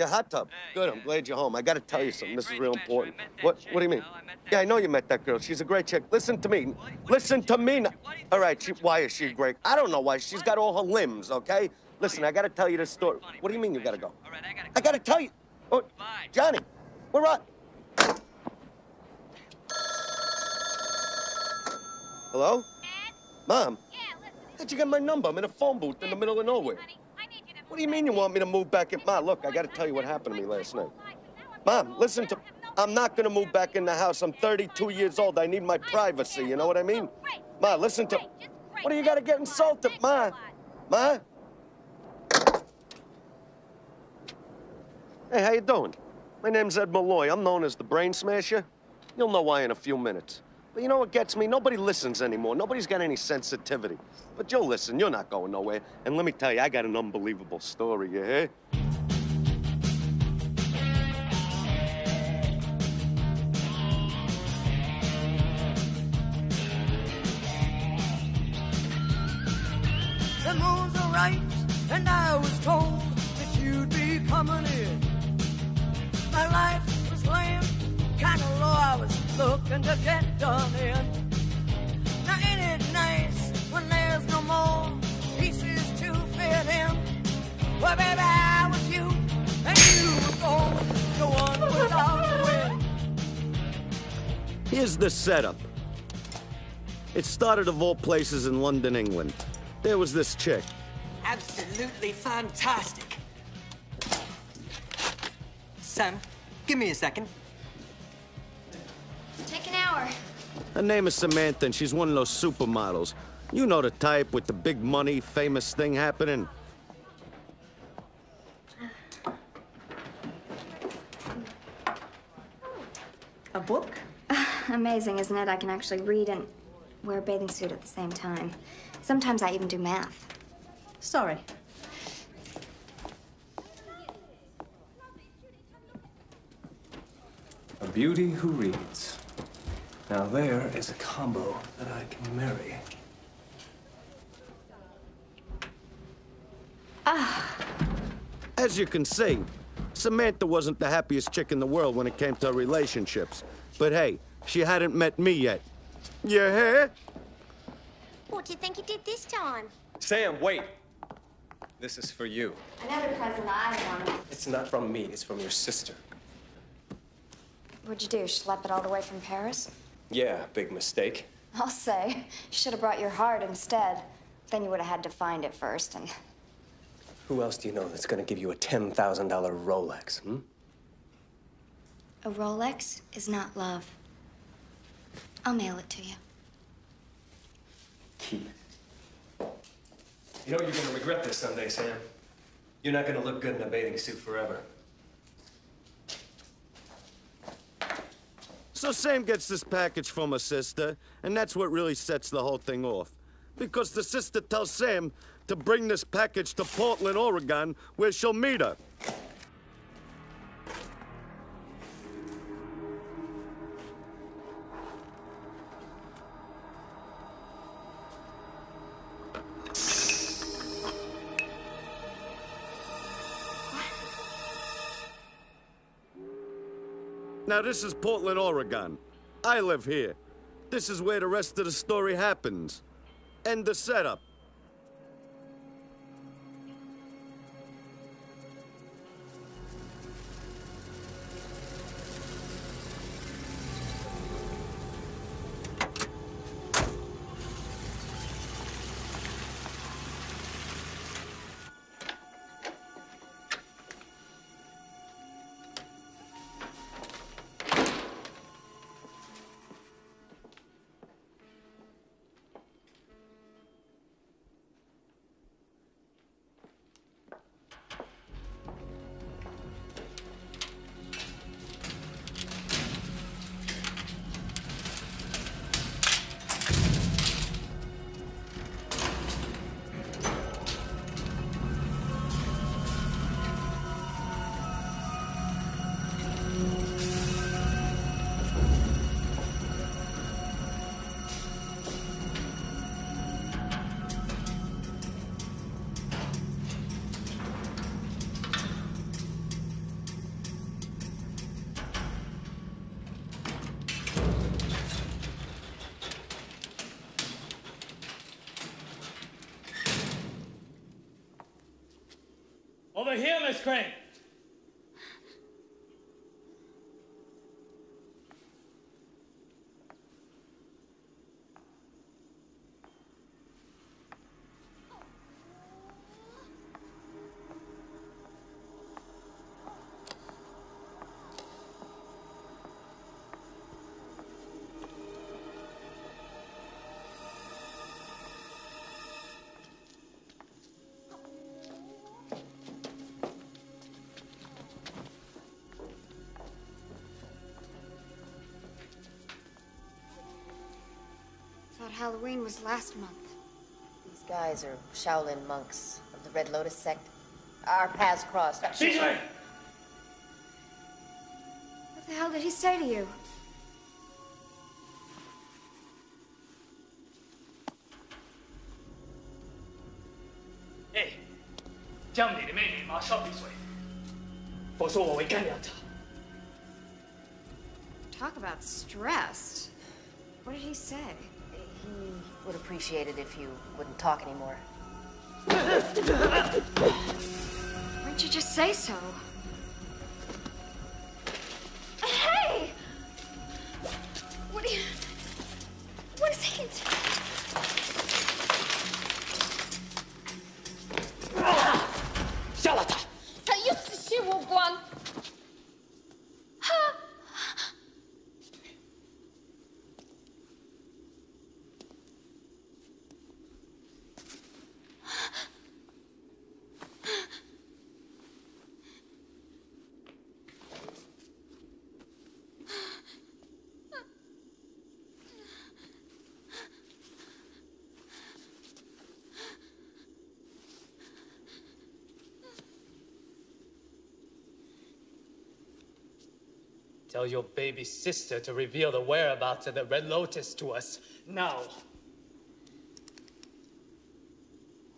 Yeah, hot tub. Good. I'm glad you're home. I got to tell you something. This is real important. What? What do you mean? Yeah, I know you met that girl. She's a great chick. Listen to me. Listen to me. now. All right. She, why is she great? I don't know why. She's got all her limbs. Okay. Listen, I got to tell you this story. What do you mean you got to go? I got to tell you. Oh, Johnny, we're on. Hello? Mom? Yeah. How'd you get my number? I'm in a phone booth in the middle of nowhere. What do you mean you want me to move back in? Ma, look, I gotta tell you what happened to me last night. Mom, listen to... I'm not gonna move back in the house. I'm 32 years old. I need my privacy, you know what I mean? Ma, listen to... What do you gotta get insulted, Ma? Ma? Hey, how you doing? My name's Ed Malloy. I'm known as the Brain Smasher. You'll know why in a few minutes. But you know what gets me? Nobody listens anymore. Nobody's got any sensitivity. But you'll listen. You're not going nowhere. And let me tell you, I got an unbelievable story, you hear? The moon's a right, and I was told that you'd be coming in. My life was lame, kinda low. I was looking to get done in. Now ain't it nice when there's no more pieces to fit in? Well, baby, I was you, and you were gold. No one was out to win. Here's the setup. It started of all places in London, England. There was this chick. Absolutely fantastic. Sam, give me a second. Take an hour. Her name is Samantha, and she's one of those supermodels. You know the type with the big money, famous thing happening. A book? Amazing, isn't it? I can actually read and wear a bathing suit at the same time. Sometimes I even do math. Sorry. A beauty who reads. Now there is a combo that I can marry. Ah. As you can see, Samantha wasn't the happiest chick in the world when it came to relationships. But hey, she hadn't met me yet. You hear? What do you think you did this time? Sam, wait. This is for you. Another present I wanted. It's not from me, it's from your sister. What'd you do? Schlep it all the way from Paris? Yeah, big mistake. I'll say. You should have brought your heart instead. Then you would have had to find it first, and Who else do you know that's gonna give you a $10,000 Rolex, hmm? a Rolex is not love. I'll mail it to you. Keep it. You know you're gonna regret this someday, Sam. You're not gonna look good in a bathing suit forever. So Sam gets this package from her sister, and that's what really sets the whole thing off. Because the sister tells Sam to bring this package to Portland, Oregon, where she'll meet her. Now, this is Portland, Oregon. I live here. This is where the rest of the story happens. And the setup. Over here, Miss Crane. Halloween was last month. These guys are Shaolin monks of the Red Lotus sect. Our paths crossed. Caesar! What the hell did he say to you? Hey, 将你的妹妹马上闭嘴，否则我会干掉她。 Talk about stressed. What did he say? He would appreciate it if you wouldn't talk anymore. Why'd you just say so? Tell your baby sister to reveal the whereabouts of the Red Lotus to us now.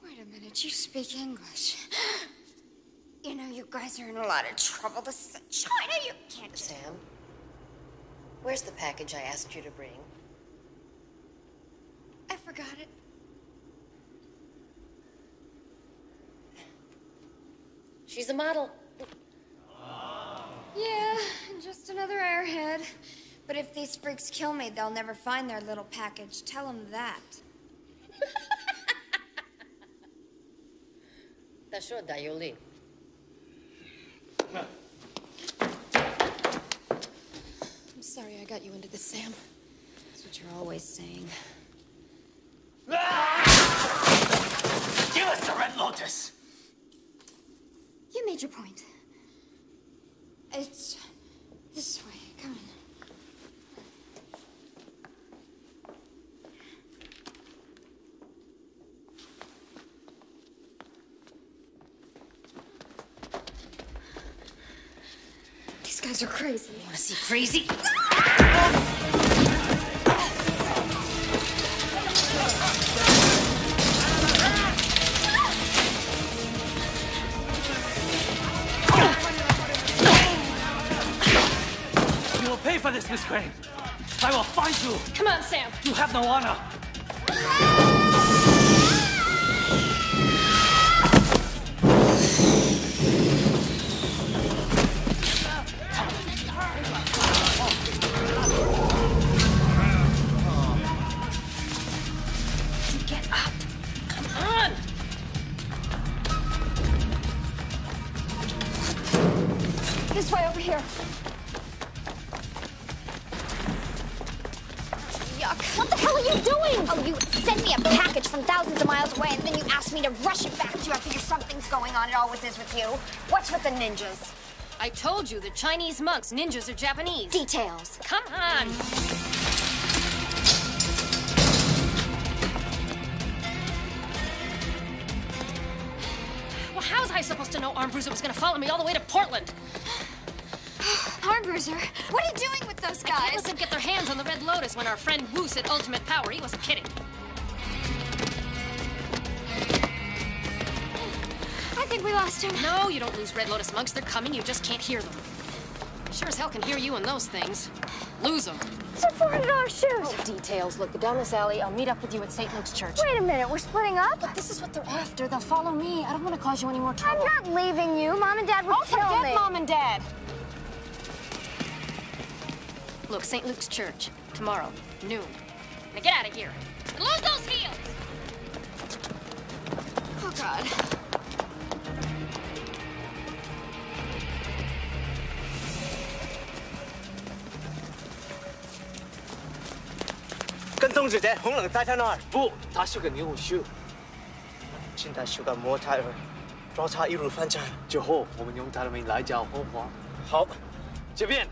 Wait a minute, you speak English. You know, you guys are in a lot of trouble. This is China. You can't just. Sam, where's the package I asked you to bring? I forgot it. She's a model. Yeah, just another airhead. But if these freaks kill me, they'll never find their little package. Tell them that. That's sure, Dayoli. I'm sorry I got you into this, Sam. That's what you're always saying. Give us the Red Lotus! You made your point. It's this way. Come on. These guys are crazy. You Want to see crazy? Ah! This, Miss Crane. I will find you. Come on, Sam. You have no honor. Ninjas? I told you the Chinese monks, ninjas are Japanese. Details. Come on. Well, how's I supposed to know Armbruster was gonna follow me all the way to Portland? Armbruiser, what are you doing with those Can't guys? let them get their hands on the Red Lotus when our friend Wu said ultimate power. He wasn't kidding. Think we lost him. No, you don't lose Red Lotus monks. They're coming. You just can't hear them. Sure as hell can hear you and those things. Lose them. These are $400 shoes. Oh, details. Look, go down this alley. I'll meet up with you at St. Luke's Church. Wait a minute, we're splitting up? But this is what they're after. They'll follow me. I don't want to cause you any more trouble. I'm not leaving you. Mom and Dad would Oh, kill forget me. Mom and Dad. Look, St. Luke's Church. Tomorrow, noon. Now get out of here. And lose those heels! Oh, God. 总之在红冷太太那儿。不她是个女武师现在是个魔胎儿抓她一路翻墙之后我们用她的名来叫红花好这边。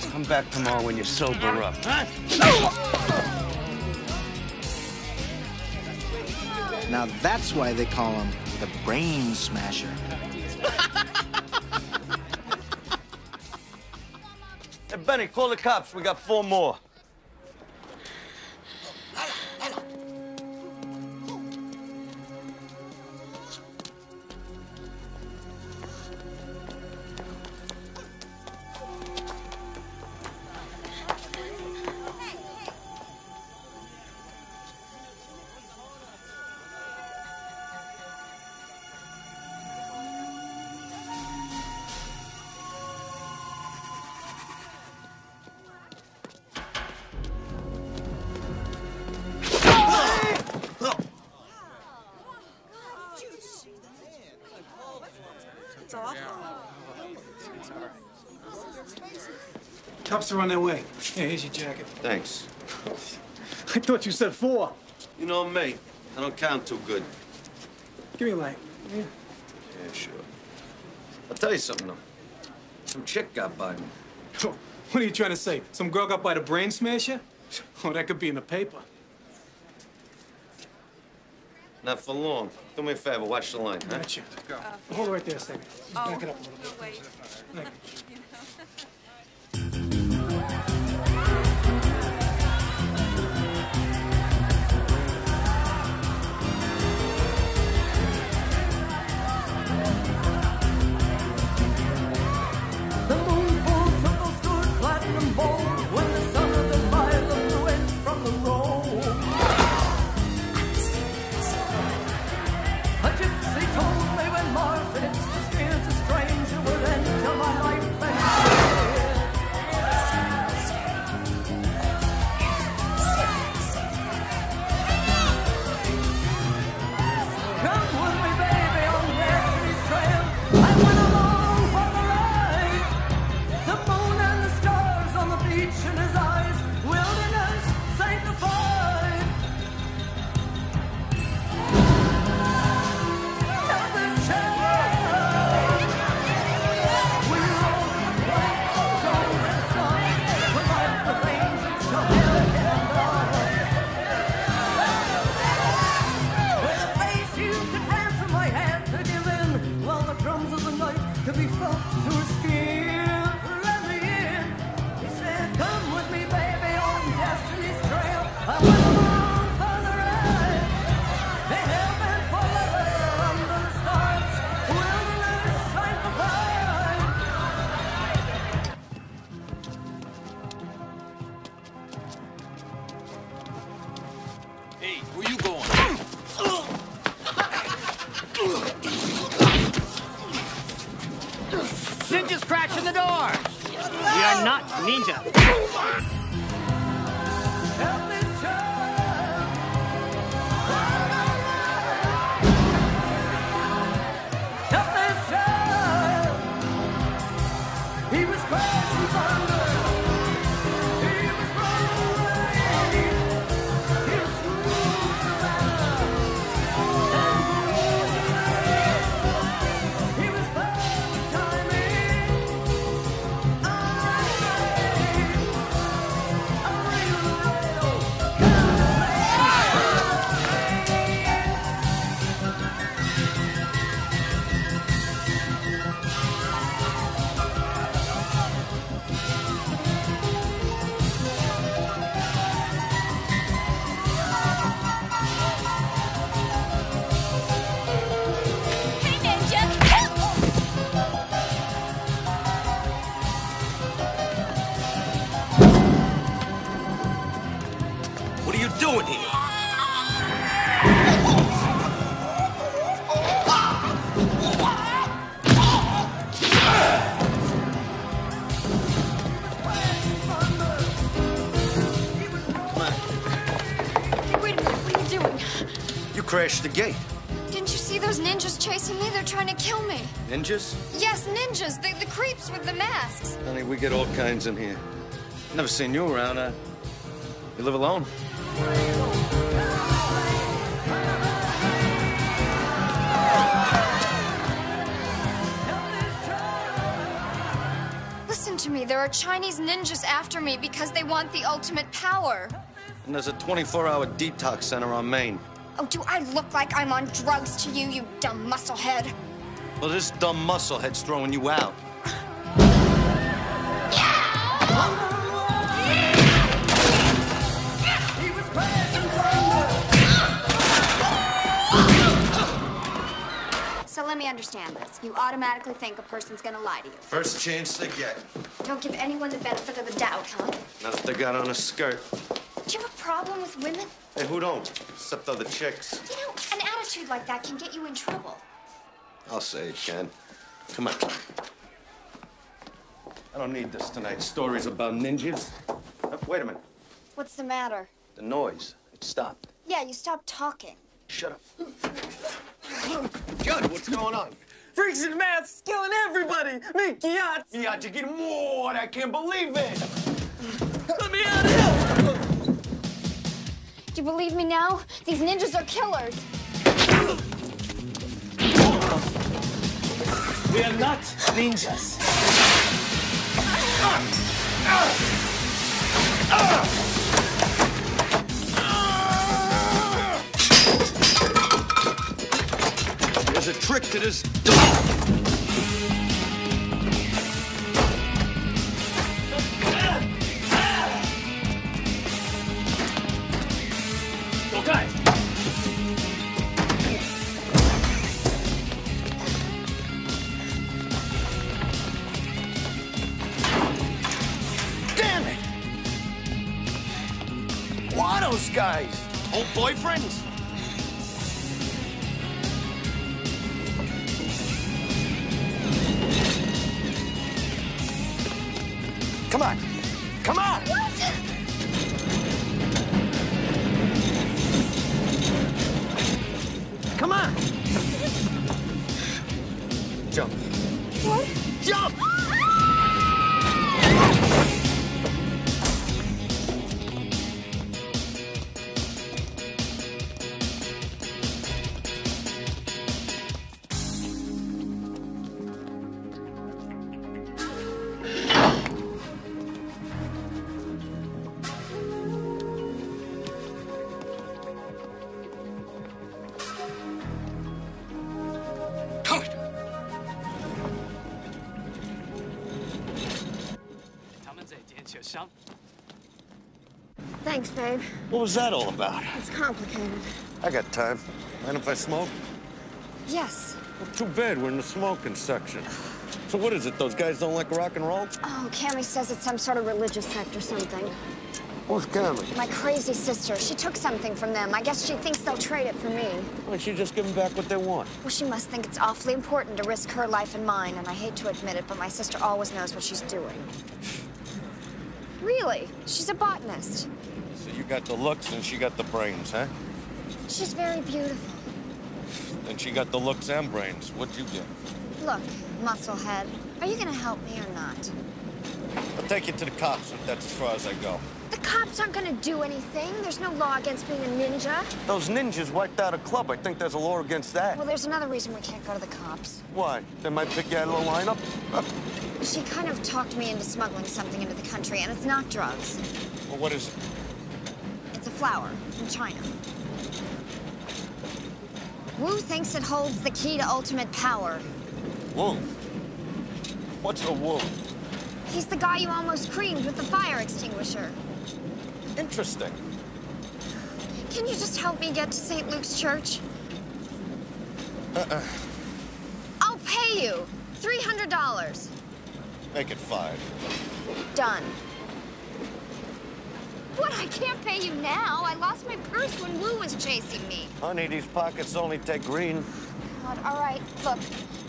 Guys come back tomorrow when you're sober up, huh? Now that's why they call him the Brain Smasher. Hey, Benny, call the cops. We got four more. Cops are on their way. Here, here's your jacket. Thanks. I thought you said four. You know me. I don't count too good. Give me a light. Yeah. Yeah, sure. I'll tell you something, though. Some chick got by me. What are you trying to say? Some girl got by the brain smasher? Oh, that could be in the paper. Not for long. Do me a favor, watch the line, huh? Gotcha. Hold it right there a second. Just back it up a little bit. wait. Thank you. The Hey, where you going? Ninjas crashing the door! We are not ninja. Trying to kill me. Ninjas? Yes, ninjas. The, the creeps with the masks. Honey, we get all kinds in here. Never seen you around. Uh, you live alone? Listen to me. There are Chinese ninjas after me because they want the ultimate power. And there's a 24-hour detox center on Main. Oh, do I look like I'm on drugs to you, you dumb musclehead? Well, this dumb musclehead's throwing you out. So let me understand this. You automatically think a person's gonna lie to you. First chance they get. Don't give anyone the benefit of the doubt, huh? Not if they got on a skirt. Do you have a problem with women? Hey, who don't? Except other chicks. You know, an attitude like that can get you in trouble. I'll say it can. Come on. I don't need this tonight. Stories about ninjas. Uh, wait a minute. What's the matter? The noise. It stopped. Yeah, you stopped talking. Shut up. Judd, what's going on? Freaks and masks killing everybody! Make yachts! Yachts, you get more! I can't believe it! Let me out of here! Do you believe me now? These ninjas are killers. We are not ninjas. There's a trick to this doll. Old What was that all about? It's complicated. I got time. Mind if I smoke? Yes. Well, too bad. We're in the smoking section. So what is it? Those guys don't like rock and roll? Oh, Cammy says it's some sort of religious sect or something. Who's Cammy? My crazy sister. She took something from them. I guess she thinks they'll trade it for me. Why don't you just give them back what they want? Well, she must think it's awfully important to risk her life and mine, and I hate to admit it, but my sister always knows what she's doing. Really? She's a botanist. So you got the looks and she got the brains, huh? She's very beautiful. And she got the looks and brains. What'd you get? Look, musclehead, are you gonna help me or not? I'll take you to the cops if that's as far as I go. The cops aren't gonna do anything. There's no law against being a ninja. Those ninjas wiped out a club. I think there's a law against that. Well, there's another reason we can't go to the cops. Why? They might pick you out of the lineup? She kind of talked me into smuggling something into the country, and it's not drugs. well, what is it? It's a flower from China. Wu thinks it holds the key to ultimate power. Woo. What's a woo? He's the guy you almost creamed with the fire extinguisher. Interesting. Can you just help me get to St. Luke's Church? Uh-uh. I'll pay you $300. Make it five. Done. What? I can't pay you now. I lost my purse when Wu was chasing me. Honey, these pockets only take green. God, all right, look.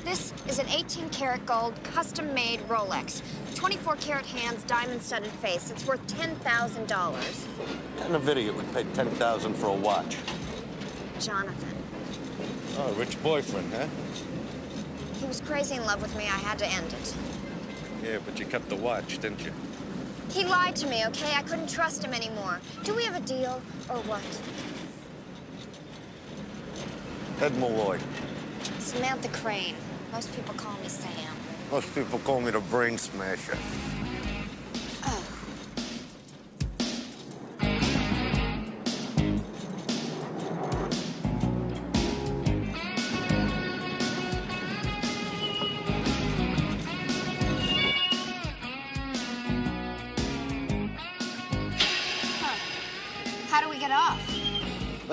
This is an 18 karat gold, custom made Rolex. 24 karat hands, diamond studded face. It's worth $10,000. In a video, would pay 10000 for a watch. Jonathan. Oh, rich boyfriend, huh? He was crazy in love with me. I had to end it. Yeah, but you kept the watch, didn't you? He lied to me, okay? I couldn't trust him anymore. Do we have a deal or what? Ed Malloy. Samantha Crane. Most people call me Sam. Most people call me the brain smasher.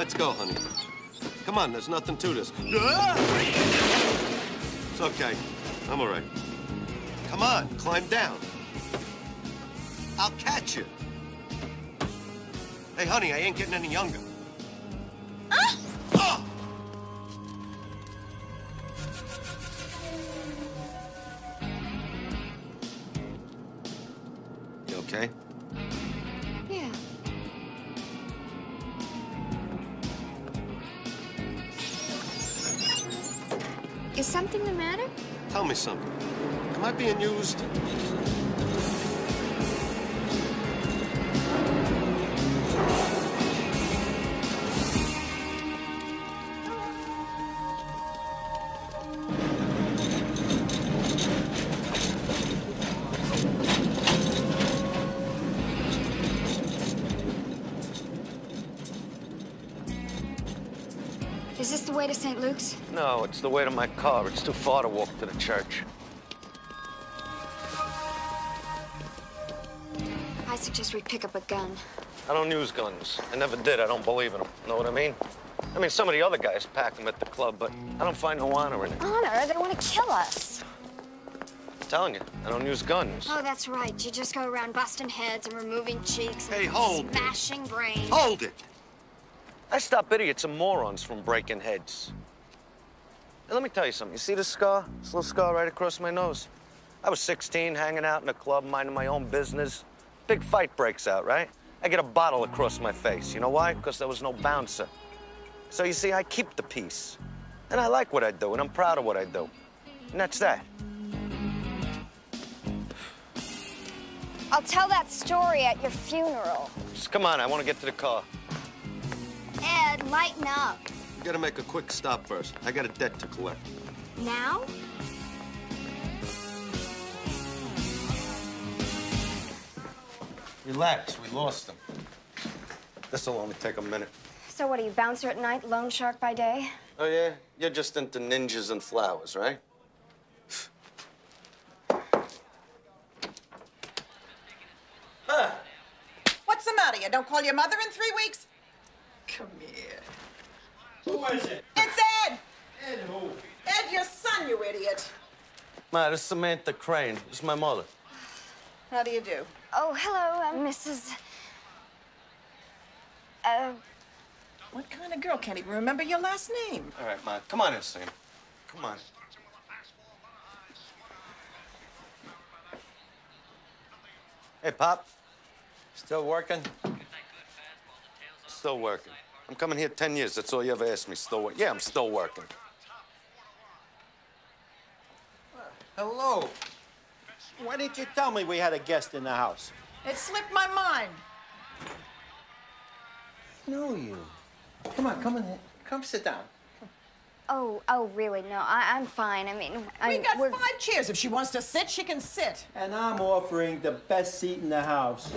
Let's go, honey. Come on, there's nothing to this. It's okay. I'm all right. Come on, climb down. I'll catch you. Hey, honey, I ain't getting any younger. Ah! You okay? Is something the matter? Tell me something. Am I being used? No, it's the way to my car. It's too far to walk to the church. I suggest we pick up a gun. I don't use guns. I never did. I don't believe in them. Know what I mean? I mean, some of the other guys pack them at the club, but I don't find no honor in it. Honor? They want to kill us. I'm telling you, I don't use guns. Oh, that's right. You just go around busting heads and removing cheeks and Hey, hold it. brains. Hold it! I stop idiots and morons from breaking heads. Let me tell you something. You see this scar? This little scar right across my nose? I was 16, hanging out in a club, minding my own business. Big fight breaks out, right? I get a bottle across my face. You know why? Because there was no bouncer. So you see, I keep the peace. And I like what I do, and I'm proud of what I do. And that's that. I'll tell that story at your funeral. Just come on, I want to get to the car. Ed, lighten up. We gotta make a quick stop first. I got a debt to collect. Now? Relax, we lost them. This'll only take a minute. So what are you, bouncer at night, loan shark by day? Oh, yeah? You're just into ninjas and flowers, right? huh. What's the matter? you. Don't call your mother in three weeks? Come here. Who is it? It's Ed! Ed who? Ed, your son, you idiot. Ma, this is Samantha Crane. This is my mother. How do you do? Oh, hello, uh, Mrs. Uh, What kind of girl can't even remember your last name? All right, Ma. Come on in, Sam. Come on. Hey, Pop. Still working? Still working. I'm coming here 10 years. That's all you ever asked me. Still working. Yeah, I'm still working. Hello. Why didn't you tell me we had a guest in the house? It slipped my mind. Know you. Come on, come in. Come sit down. oh, oh, really? No, I, I'm fine. I mean, I, We got we're... five chairs. If she wants to sit, she can sit. And I'm offering the best seat in the house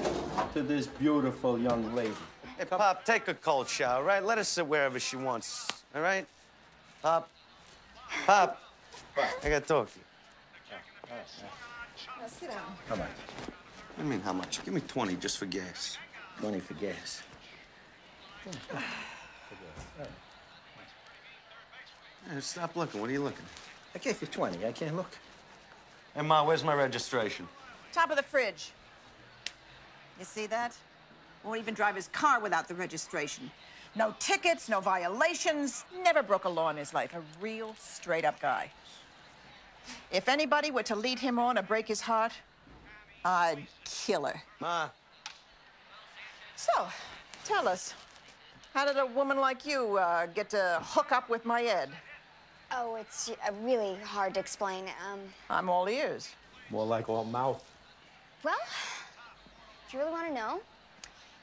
to this beautiful young lady. Hey, Pop, take a cold shower, right? Let her sit wherever she wants, all right? Pop. Pop. I gotta talk to you. Now sit down. How much? I mean, how much? Give me 20 just for gas. 20 for gas. Hey, stop looking. What are you looking I gave you 20. I can't look. Hey, Ma, where's my registration? Top of the fridge. You see that? Won't even drive his car without the registration. No tickets, no violations, never broke a law in his life. A real straight up guy. If anybody were to lead him on or break his heart, I'd kill her. Ma. So, tell us, how did a woman like you uh, get to hook up with my Ed? Oh, it's uh, really hard to explain. Um, I'm all ears. More like all mouth. well, if you really want to know,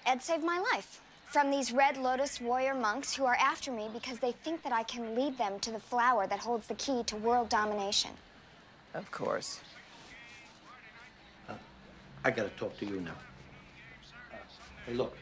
Ed saved my life from these Red Lotus warrior monks who are after me because they think that I can lead them to the flower that holds the key to world domination. Of course. Uh, I gotta talk to you now. Uh, hey, look.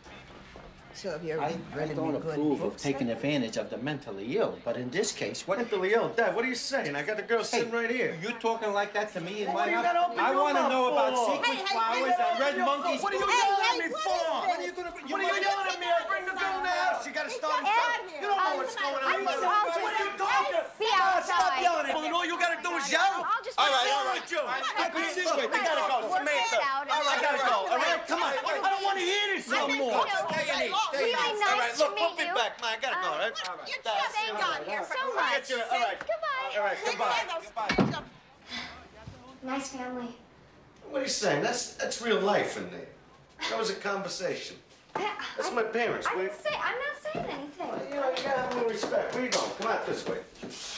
So have you I, I read don't any good approve of books taking lately? advantage of the mentally ill, but in this case, what? Mentally ill? Dad, what are you saying? I got the girl sitting right here. You talking like that to me in What my you house? open I want to mouth know about secret Hey, hey, flowers what and red monkeys. What are you yelling at me for? What are you gonna? You What are you yelling at me? I bring the girl in the house. You gotta stop. Ed, You don't know what's going on. I think I'll What are you talking? Be Stop yelling at me. All you gotta do is yell. All right, all right, Joe. I can see it. We gotta go. Samantha. All right, I gotta go. All right, come on. I don't want to hear this I'm no more. You know, Stay in each. Really nice All right, to look, meet we'll be you. back, man. I gotta go. All right. Uh, All right. you That's- thank God here so I'll much. get. All right. Goodbye. All right, goodbye. Nice family. What are you saying? That's that's real life in there. That was a conversation. That's my parents. I didn't say, I'm not saying anything. You know, you gotta have a little respect. Where you going? Come out this way.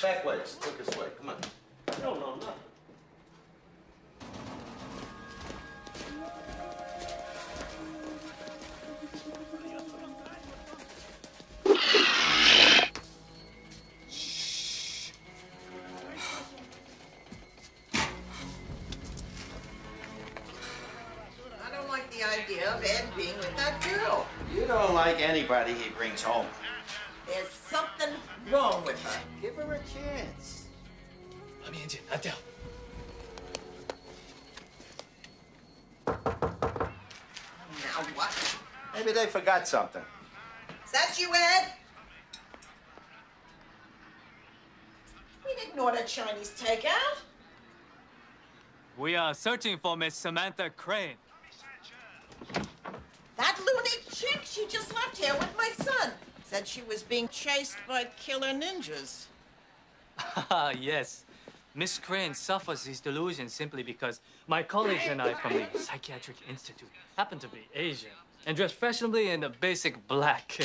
Back ways. Look this way. Come on. You don't know nothing. idea of Ed being with that girl. You don't like anybody he brings home. There's something wrong with her. Give her a chance. Let me in, not down. Now what? Maybe they forgot something. Is that you, Ed? We didn't order Chinese takeout. We are searching for Miss Samantha Crane. That loony chick she just left here with my son said she was being chased by killer ninjas. Ah, yes. Miss Crane suffers these delusions simply because my colleagues and I from the Psychiatric Institute happen to be Asian and dressed fashionably in a basic black.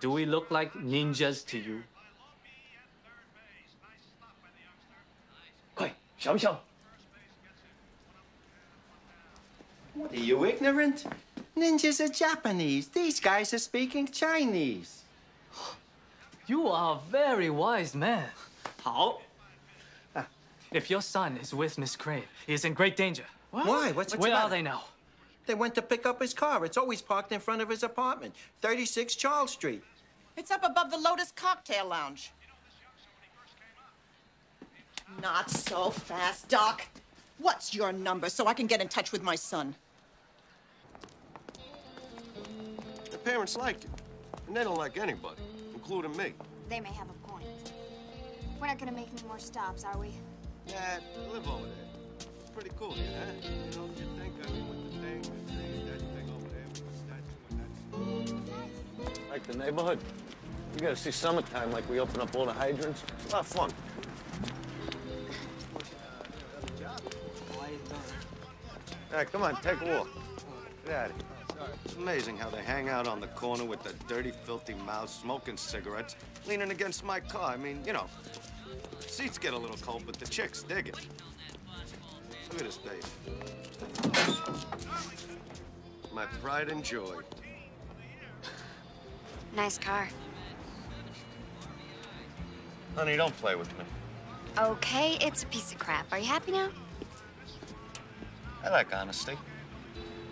Do we look like ninjas to you? What are you ignorant? Ninjas are Japanese. These guys are speaking Chinese. You are a very wise man. How? Ah, if your son is with Miss Crane, he is in great danger. What? Why? What's Where what's are they now? They went to pick up his car. It's always parked in front of his apartment, 36 Charles Street. It's up above the Lotus Cocktail Lounge. Not so fast, Doc. What's your number so I can get in touch with my son? Parents like you. And they don't like anybody, including me. They may have a point. We're not gonna make any more stops, are we? Yeah, I live over there. It's pretty cool here, huh? You know, you think, I mean, with the thing, the trees, that thing over there with the statue and that... Like the neighborhood? You gotta see summertime like we open up all the hydrants. It's a lot of fun. All right, come on, take a walk. Get out of here. It's amazing how they hang out on the corner with their dirty, filthy mouths, smoking cigarettes, leaning against my car. I mean, you know, seats get a little cold, but the chicks dig it. Look at this baby. My pride and joy. Nice car. Honey, don't play with me. Okay, it's a piece of crap. Are you happy now? I like honesty.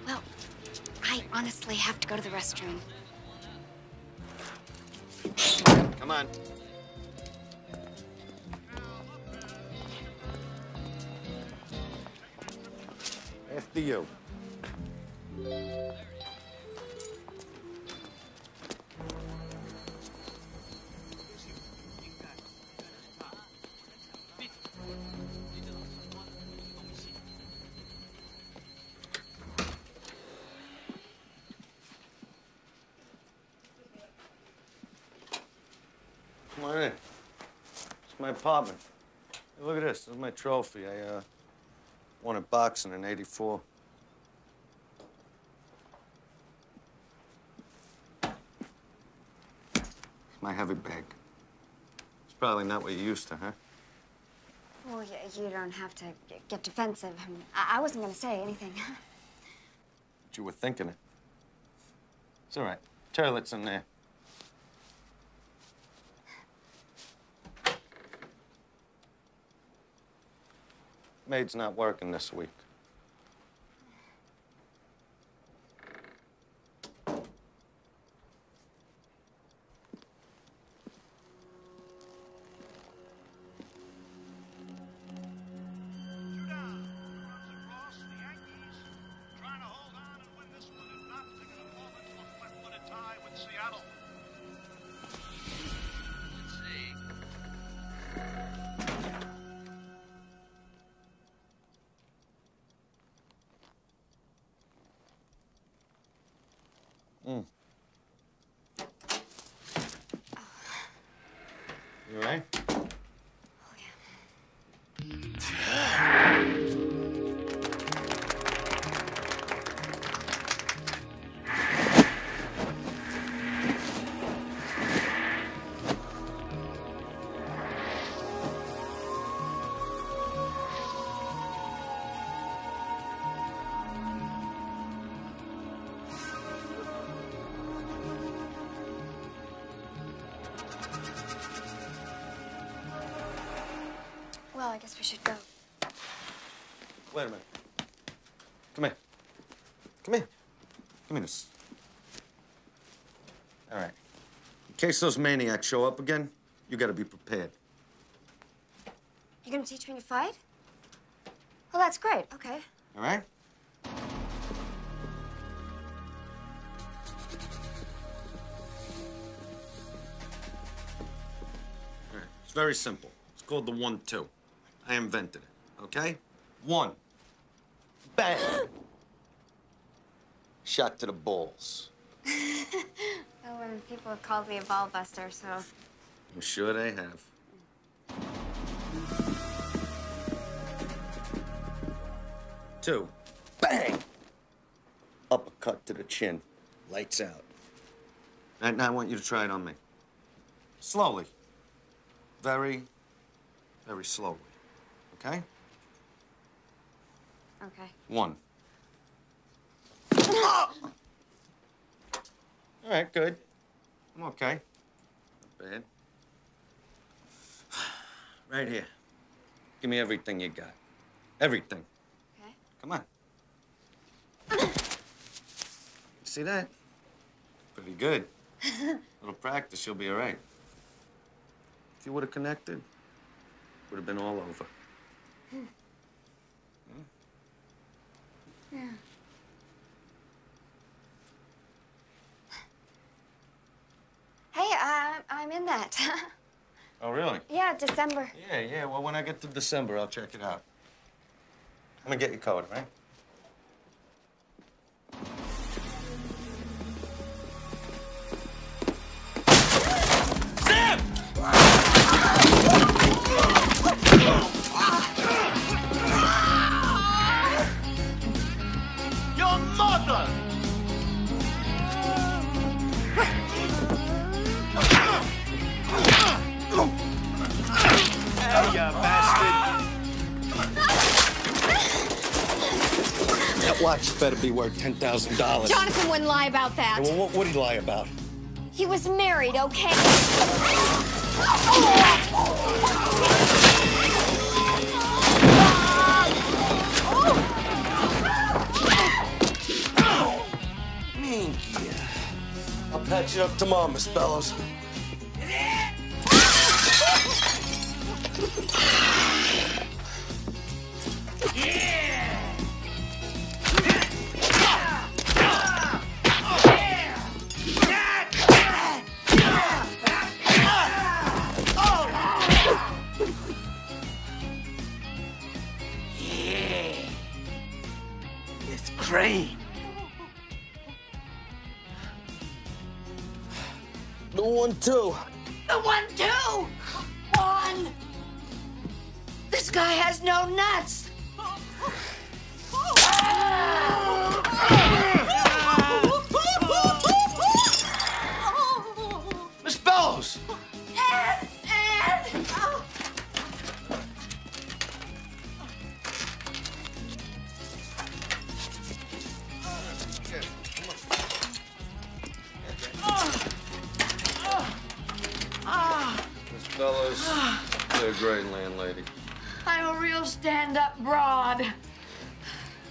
Well, I honestly have to go to the restroom. Come on. After you. My apartment. Hey, look at this. This is my trophy. I uh, won at boxing in 84. It's my heavy bag. It's probably not what you used to, huh? Well, y- you don't have to get defensive. I, mean, I, I wasn't gonna say anything. But you were thinking it. It's all right. Toilet's in there. Maid's not working this week. Case those maniacs show up again, you gotta be prepared. You gonna teach me to fight? Well, that's great. Okay. All right? All right. It's very simple. It's called the one-two. I invented it, okay? One. Bang! Shot to the balls. well, people have called me a ball buster, so I'm sure they have. Two. Bang! Uppercut to the chin. Lights out. And now I want you to try it on me. Slowly. Very, very slowly. Okay? okay. One. All right, good. I'm okay. Not bad. Right here. Give me everything you got. Everything. Okay. Come on. See that? Pretty good. A little practice, you'll be all right. If you would have connected, would have been all over. Yeah. Hey, uh, I'm in that. oh, really? Yeah, December. Yeah, yeah. Well, when I get to December, I'll check it out. I'm gonna get your coat, right? Watch better be worth ten thousand dollars. Jonathan wouldn't lie about that. Well, what would he lie about? He was married, okay? Minky. I'll patch you up tomorrow, Miss Bellows. Yeah. Crane. The one, two. The one, two! One! This guy has no nuts!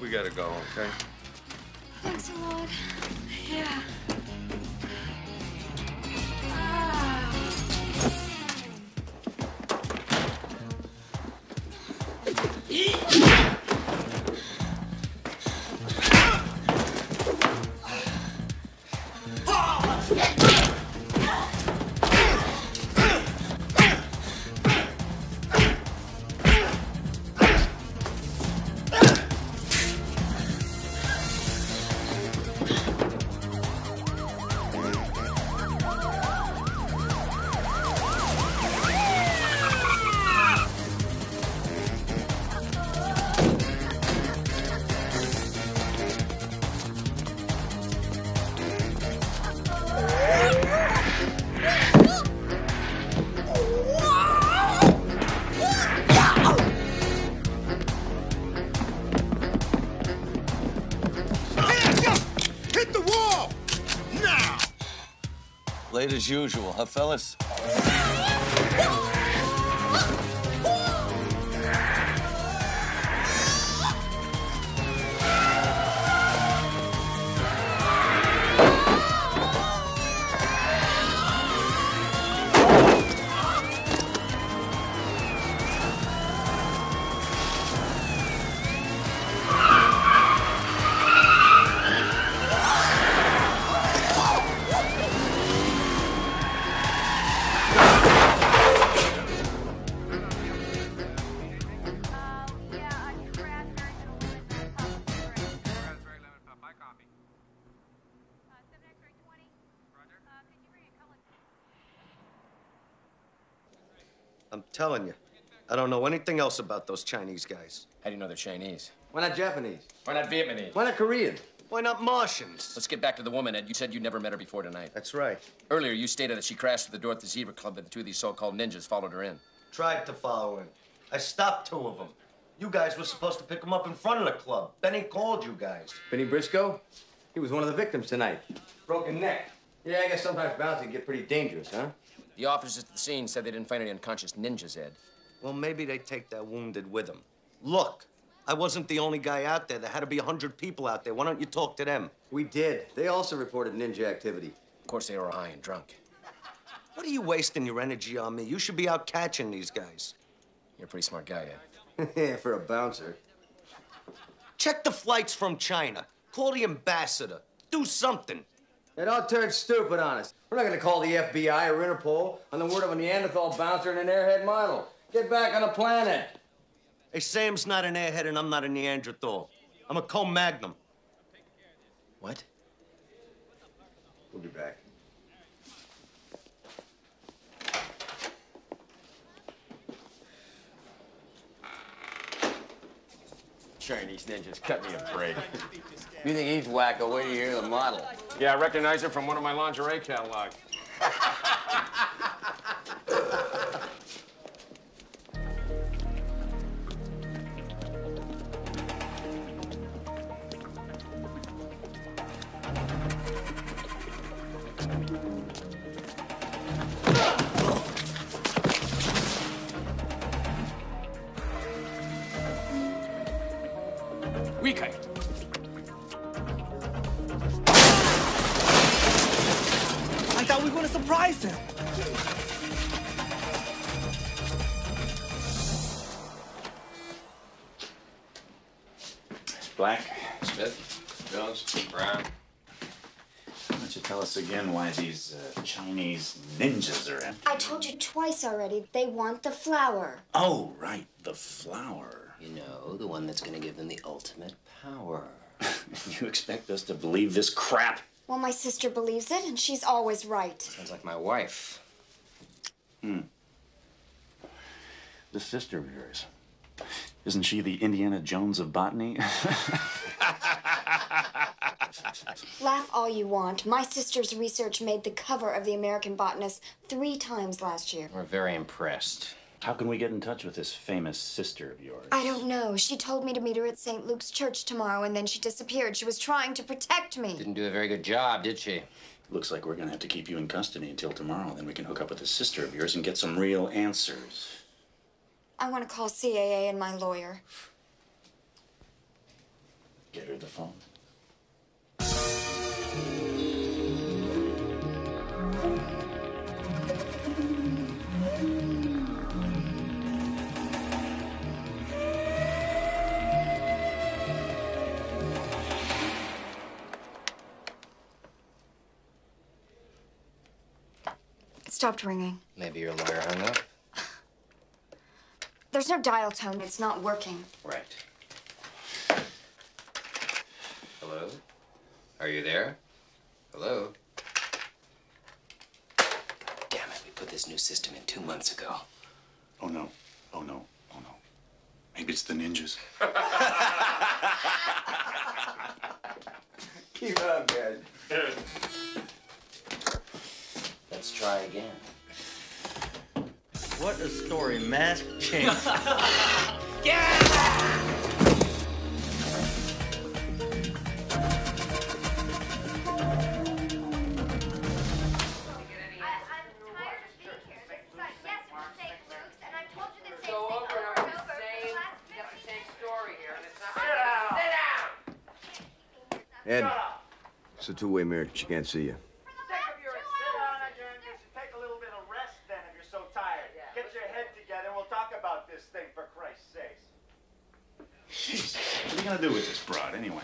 We gotta go, okay? Thanks a lot. Yeah. As usual, huh, fellas? Uh, I'm telling you, I don't know anything else about those Chinese guys. How do you know they're Chinese? Why not Japanese? Why not Vietnamese? Why not Korean? Why not Martians? Let's get back to the woman, Ed. You said you'd never met her before tonight. That's right. Earlier, you stated that she crashed at the door at the Zebra Club and the two of these so-called ninjas followed her in. Tried to follow him. I stopped two of them. You guys were supposed to pick them up in front of the club. Benny called you guys. Benny Briscoe? He was one of the victims tonight. Broken neck. Yeah, I guess sometimes bouncing can get pretty dangerous, huh? The officers at the scene said they didn't find any unconscious ninjas, Ed. Well, maybe they take that wounded with them. Look, I wasn't the only guy out there. There had to be a hundred people out there. Why don't you talk to them? We did. They also reported ninja activity. Of course, they were high and drunk. What are you wasting your energy on me? You should be out catching these guys. You're a pretty smart guy, Ed. yeah, for a bouncer. Check the flights from China. Call the ambassador. Do something. They don't turn stupid on us. We're not gonna call the FBI or Interpol on the word of a Neanderthal bouncer and an airhead model. Get back on the planet. Hey, Sam's not an airhead and I'm not a Neanderthal. I'm a co-magnum. What? We'll be back. Chinese ninjas, cut me a break. you think he's wacko? Wait till you hear the model. Yeah, I recognize her from one of my lingerie catalogs. Chinese ninjas are in? I told you twice already, they want the flower. Oh, right, the flower. You know, the one that's gonna give them the ultimate power. you expect us to believe this crap? Well, my sister believes it, and she's always right. Sounds like my wife. Hmm. This sister of yours, isn't she the Indiana Jones of botany? Laugh all you want. My sister's research made the cover of the American Botanist three times last year. We're very impressed. How can we get in touch with this famous sister of yours? I don't know. She told me to meet her at St. Luke's Church tomorrow, and then she disappeared. She was trying to protect me. Didn't do a very good job, did she? Looks like we're gonna have to keep you in custody until tomorrow. Then we can hook up with this sister of yours and get some real answers. I want to call CAA and my lawyer. Get her the phone. It stopped ringing. Maybe your lawyer hung up. There's no dial tone. It's not working. Right. Hello? Are you there? Hello? Damn it, we put this new system in two months ago. Oh no. Oh no. Oh no. Maybe it's the ninjas. Keep up, guys. Let's try again. What a story, mask change. Ed, it's a two-way mirror. She can't see you. Take a little bit of rest then if you're so tired. Get your head together we'll talk about this thing for Christ's sakes. Jesus. What are you gonna do with this broad anyway?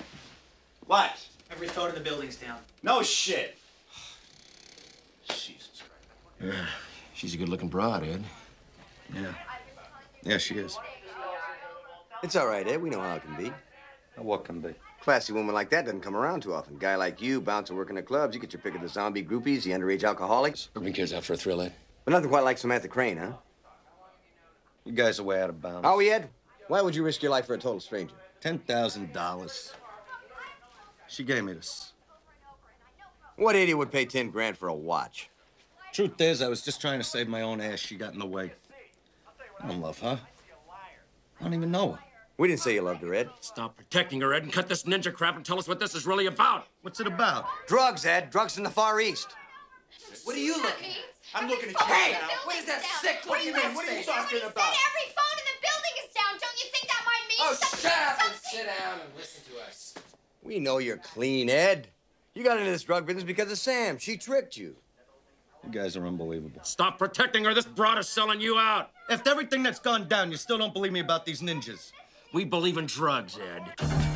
What? Every thought in the building's down. No shit. Jesus. Yeah, she's a good-looking broad, Ed. Yeah. Yeah, she is. It's all right, Ed. We know how it can be. What can be? Classy woman like that doesn't come around too often. Guy like you, bouncer working the clubs, you get your pick of the zombie groupies, the underage alcoholics. Urban kids out for a thrill, Ed. But nothing quite like Samantha Crane, huh? You guys are way out of bounds. Are we, Ed? Why would you risk your life for a total stranger? Ten thousand dollars. She gave me this. What idiot would pay ten grand for a watch? Truth is, I was just trying to save my own ass. She got in the way. I don't love her. I don't even know her. We didn't say you loved her, Ed. Stop protecting her, Ed, and cut this ninja crap and tell us what this is really about. What's it about? Drugs, Ed. Drugs in the Far East. What are you looking at? I'm looking at you Hey! now. What is that sick? What do you mean? What are you talking Somebody about? said every phone in the building is down. Don't you think that might mean Oh, something? shut up and sit down and listen to us. We know you're clean, Ed. You got into this drug business because of Sam. She tricked you. You guys are unbelievable. Stop protecting her. This broad is selling you out. After everything that's gone down, you still don't believe me about these ninjas. We believe in drugs, Ed.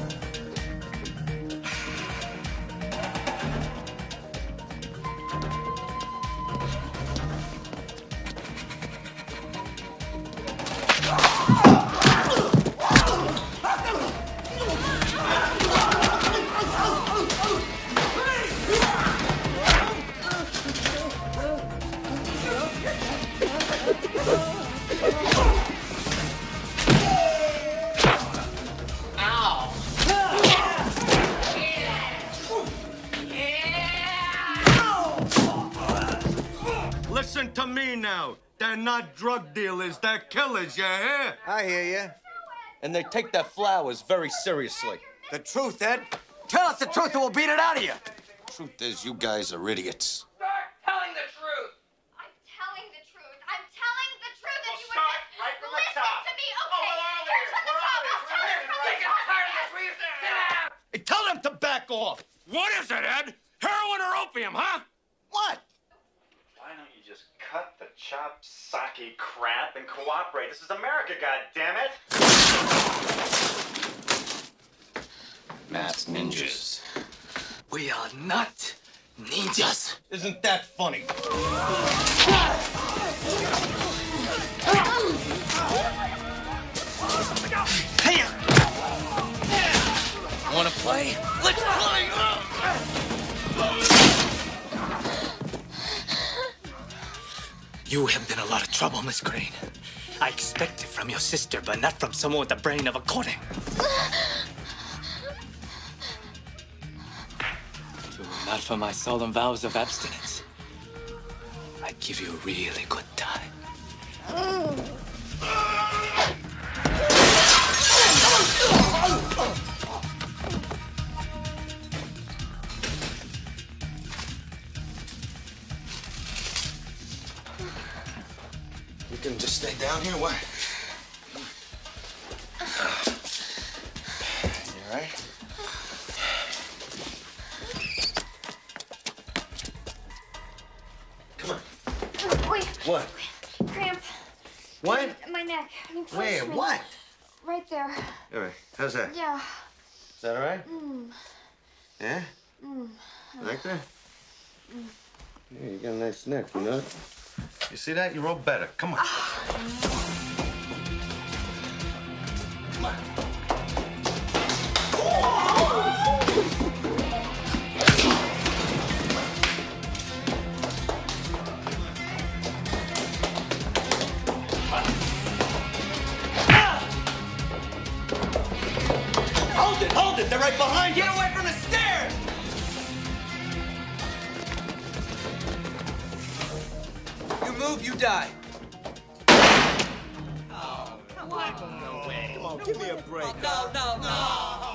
They're not drug dealers, they're killers, you hear? I hear you. And they take their flowers very seriously. The truth, Ed. Tell us the truth or we'll beat it out of you. Truth is, you guys are idiots. telling the truth. I'm telling the truth. I'm telling the truth. If you would start just right from the top. to me, Oh, okay? we're all Here's from the We're top. I'll tell you from the top. tired of this. We- Sit down. Hey, tell them to back off. What is it, Ed? Heroin or opium, huh? What? Why don't you just cut the chop sake crap and cooperate? This is America, goddammit! Masked ninjas. We are not ninjas. Isn't that funny? Wanna play? Let's play! You have been a lot of trouble, Miss Crane. I expect it from your sister, but not from someone with the brain of a Conan. If were not for my solemn vows of abstinence, I'd give you a really good time. Stay down here, what? You all right? Come on. Wait, What? cramp. What? My neck. Where? What? Right there. All right, how's that? Yeah. Is that all right? Mm. Yeah? Mm. Like that? Mm. Yeah, you got a nice neck, you know? You see that? You roll better. Come on. Come on. Hold it, hold it. They're right behind you. Get away from move, you die. Oh, no way. Come on, give me a break. No, no, no.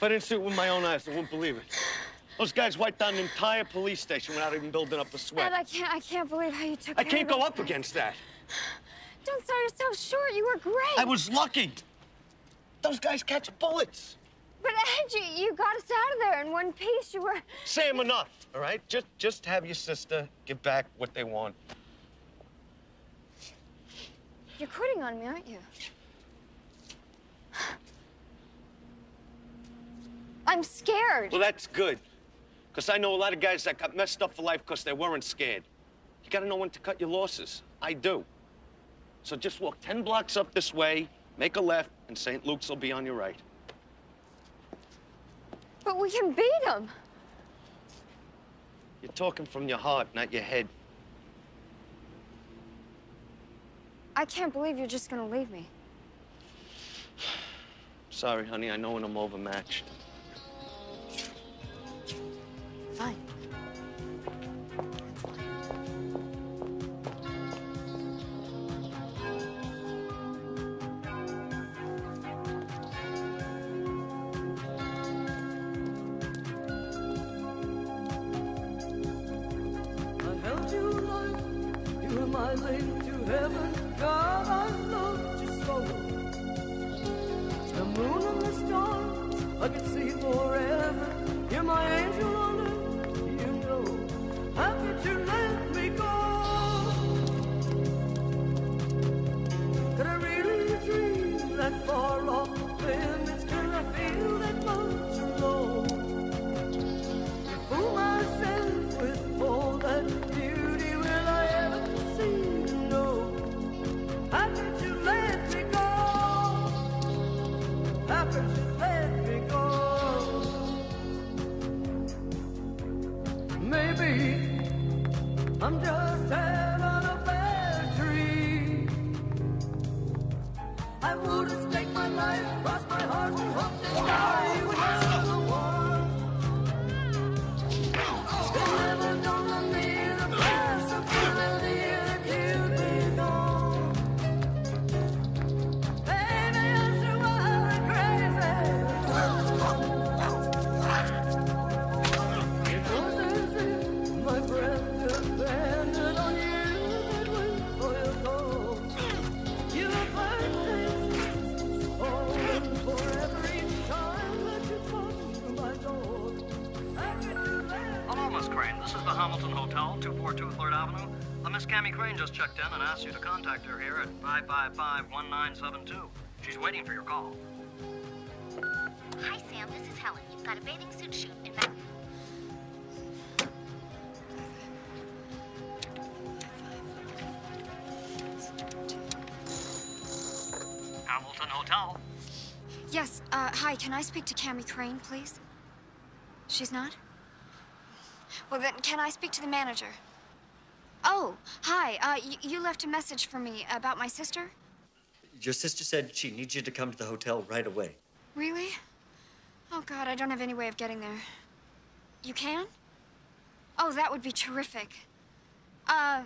If I didn't see it with my own eyes, I wouldn't believe it. Those guys wiped out an entire police station without even building up a sweat. I can't. I can't believe how you took. I can't go up against that. Don't sell yourself short. You were great. I was lucky. Those guys catch bullets. But Ed, you, you got us out of there in one piece. You were. Sam, enough. All right, just just have your sister give back what they want. You're quitting on me, aren't you? I'm scared. Well, that's good. Because I know a lot of guys that got messed up for life because they weren't scared. You got to know when to cut your losses. I do. So just walk 10 blocks up this way, make a left, and St. Luke's will be on your right. But we can beat him. You're talking from your heart, not your head. I can't believe you're just gonna leave me. Sorry, honey, I know when I'm overmatched. Fine. Hi, can I speak to Cammy Crane, please? She's not? Well, then, can I speak to the manager? Oh, hi, uh, you left a message for me about my sister? Your sister said she needs you to come to the hotel right away. Really? Oh, God, I don't have any way of getting there. You can? Oh, that would be terrific. Uh,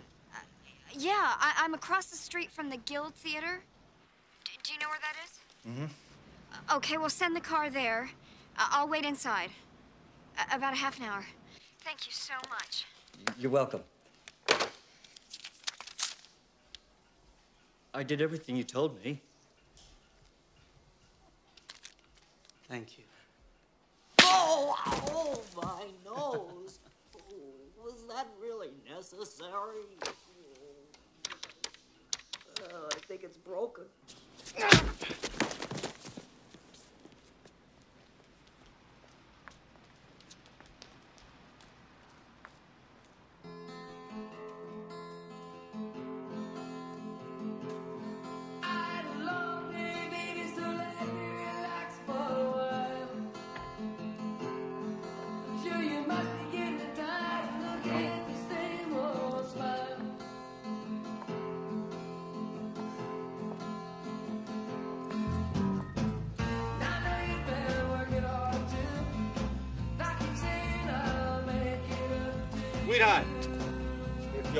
yeah, I- I'm across the street from the Guild Theater. D- do you know where that is? Mm-hmm. Okay, we'll send the car there. Uh, I'll wait inside. A- about a half an hour. Thank you so much. You're welcome. I did everything you told me. Thank you. Oh, oh, my nose. Oh, was that really necessary? Oh, I think it's broken.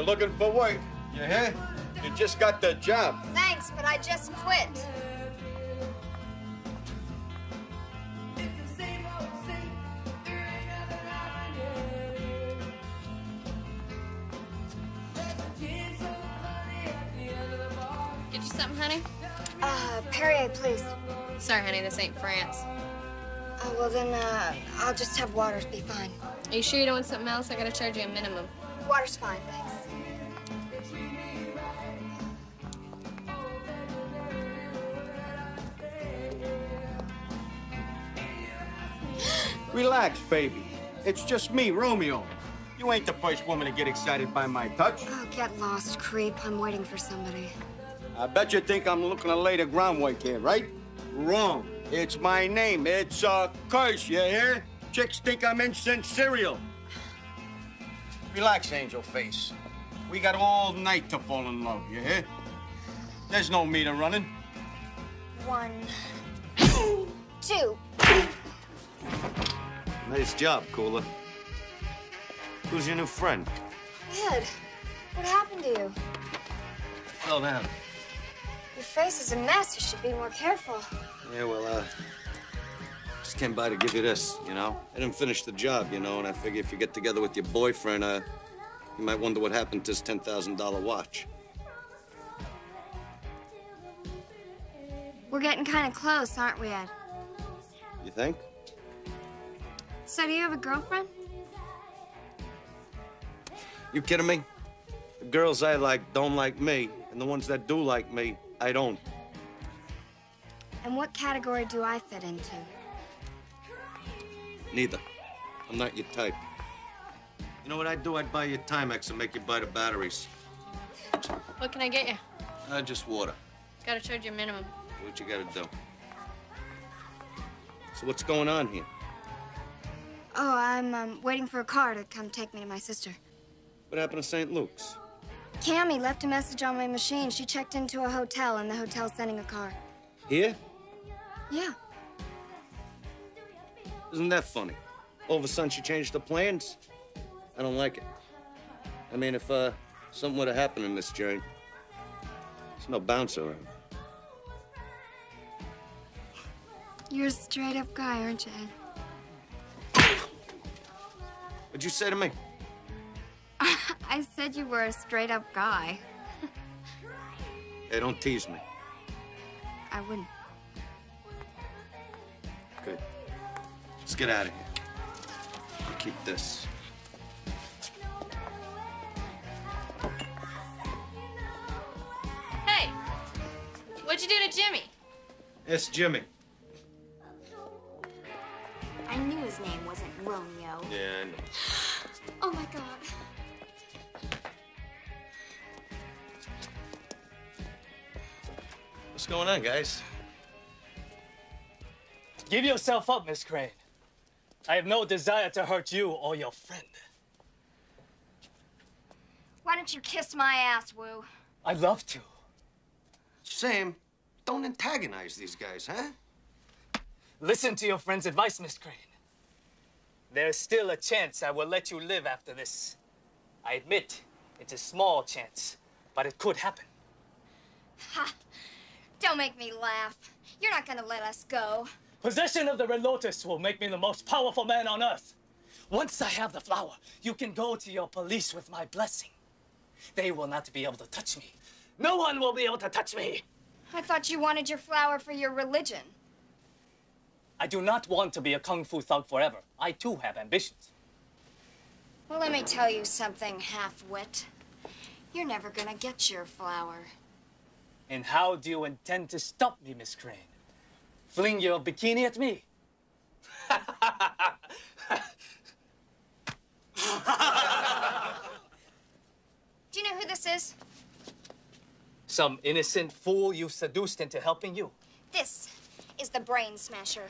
Looking for work, you hear? You just got the job. Thanks, but I just quit. Get you something, honey? Uh, Perrier, please. Sorry, honey, this ain't France. Oh, well then, uh, I'll just have water. Be fine. Are you sure you don't want something else? I gotta charge you a minimum. Water's fine, thanks. Relax, baby. It's just me, Romeo. You ain't the first woman to get excited by my touch. Oh, get lost, creep. I'm waiting for somebody. I bet you think I'm looking to lay the groundwork here, right? Wrong. It's my name. It's a curse, you hear? Chicks think I'm instant cereal. Relax, angel face. We got all night to fall in love, you hear? There's no meter running. One, two. Nice job, Cooler. Who's your new friend? Ed, what happened to you? Fell down. Your face is a mess. You should be more careful. Yeah, well, uh, just came by to give you this, you know? I didn't finish the job, you know, and I figure if you get together with your boyfriend, uh, you might wonder what happened to his $10,000 watch. We're getting kind of close, aren't we, Ed? You think? So, do you have a girlfriend? You kidding me? The girls I like don't like me, and the ones that do like me, I don't. And what category do I fit into? Neither. I'm not your type. You know what I'd do? I'd buy you Timex and make you buy the batteries. What can I get you? Uh, just water. Gotta charge you a minimum. What you gotta do. So what's going on here? Oh, I'm um, waiting for a car to come take me to my sister. What happened to St. Luke's? Cammy left a message on my machine. She checked into a hotel, and the hotel's sending a car. Here? Yeah. Isn't that funny? All of a sudden she changed the plans? I don't like it. I mean, if uh, something would have happened in this joint, there's no bounce around. You're a straight up guy, aren't you, Ed? What'd you say to me? I said you were a straight up guy. Hey, don't tease me. I wouldn't. Good. Let's get out of here. I'll keep this. Hey, what'd you do to Jimmy? It's Jimmy. I knew his name wasn't Romeo. Yeah, I know. Oh my god. What's going on, guys? Give yourself up, Miss Crane. I have no desire to hurt you or your friend. Why don't you kiss my ass, Woo? I'd love to. Sam, don't antagonize these guys, huh? Listen to your friend's advice, Miss Crane. There's still a chance I will let you live after this. I admit, it's a small chance, but it could happen. Ha! Don't make me laugh. You're not gonna let us go. Possession of the Red Lotus will make me the most powerful man on earth. Once I have the flower, you can go to your police with my blessing. They will not be able to touch me. No one will be able to touch me. I thought you wanted your flower for your religion. I do not want to be a kung fu thug forever. I too have ambitions. Well, let me tell you something, half-wit. You're never gonna get your flower. And how do you intend to stop me, Miss Crane? Fling your bikini at me? Do you know who this is? Some innocent fool you seduced into helping you. This is the Brain Smasher.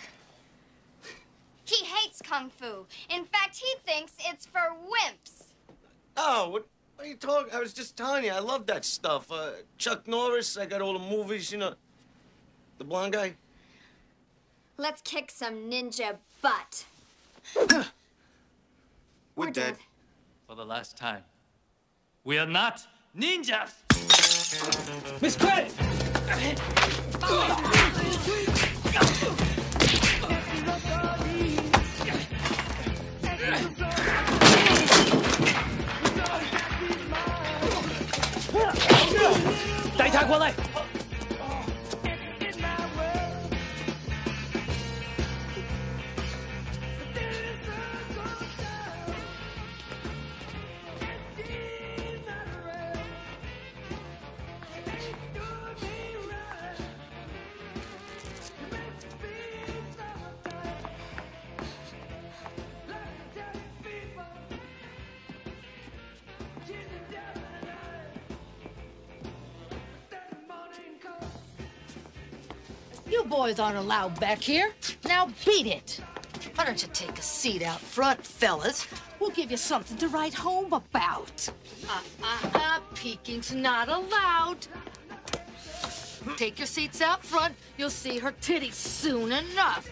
He hates Kung Fu. In fact, he thinks it's for wimps. Oh, what, what are you talking? I was just telling you, I love that stuff. Uh, Chuck Norris, I got all the movies, you know. The blonde guy. Let's kick some ninja butt. We're, dead. For the last time. We are not ninjas! Miss Crane! 带他过来。Boys aren't allowed back here. Now beat it. Why don't you take a seat out front, fellas? We'll give you something to write home about. Uh, uh, uh, peeking's not allowed. Take your seats out front. You'll see her titties soon enough.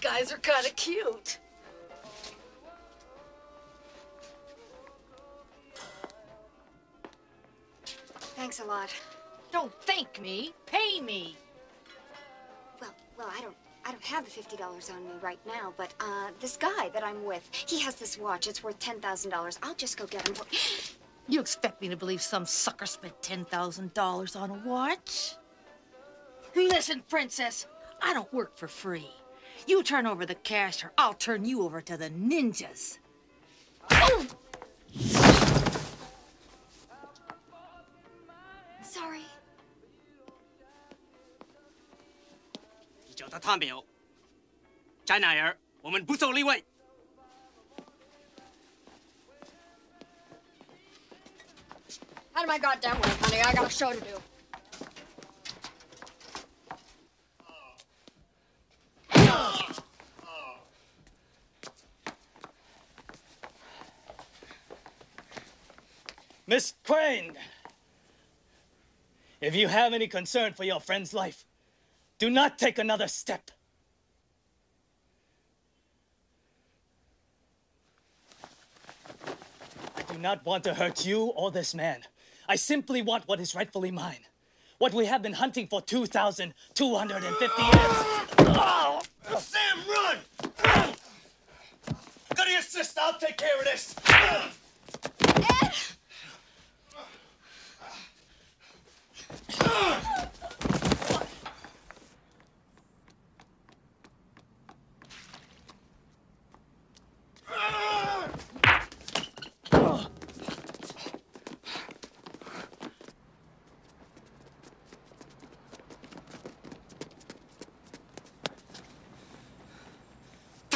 Guys are kind of cute. Thanks a lot. Don't thank me. Pay me. Well, well, I don't, I don't have the fifty dollars on me right now, but uh, this guy that I'm with, he has this watch. It's worth ten thousand dollars. I'll just go get him. For... You expect me to believe some sucker spent $10,000 on a watch? Listen, Princess, I don't work for free. You turn over the cash or I'll turn you over to the ninjas. Sorry. 他他没有。摘奶儿，我们不受例外。 Out of my goddamn way, honey. I got a show to do. Miss Crane! If you have any concern for your friend's life, do not take another step. I do not want to hurt you or this man. I simply want what is rightfully mine. What we have been hunting for 2,250 years. Oh! Sam, run! Go to your sister. I'll take care of this.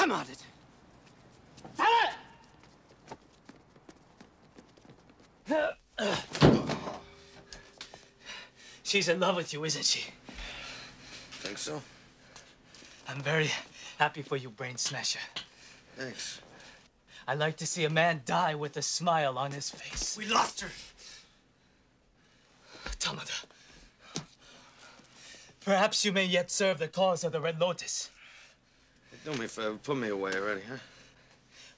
Come on it. She's in love with you, isn't she? Think so? I'm very happy for you, Brain Smasher. Thanks. I like to see a man die with a smile on his face. We lost her. Tamada. Perhaps you may yet serve the cause of the Red Lotus. Do me a favor, put me away already, huh?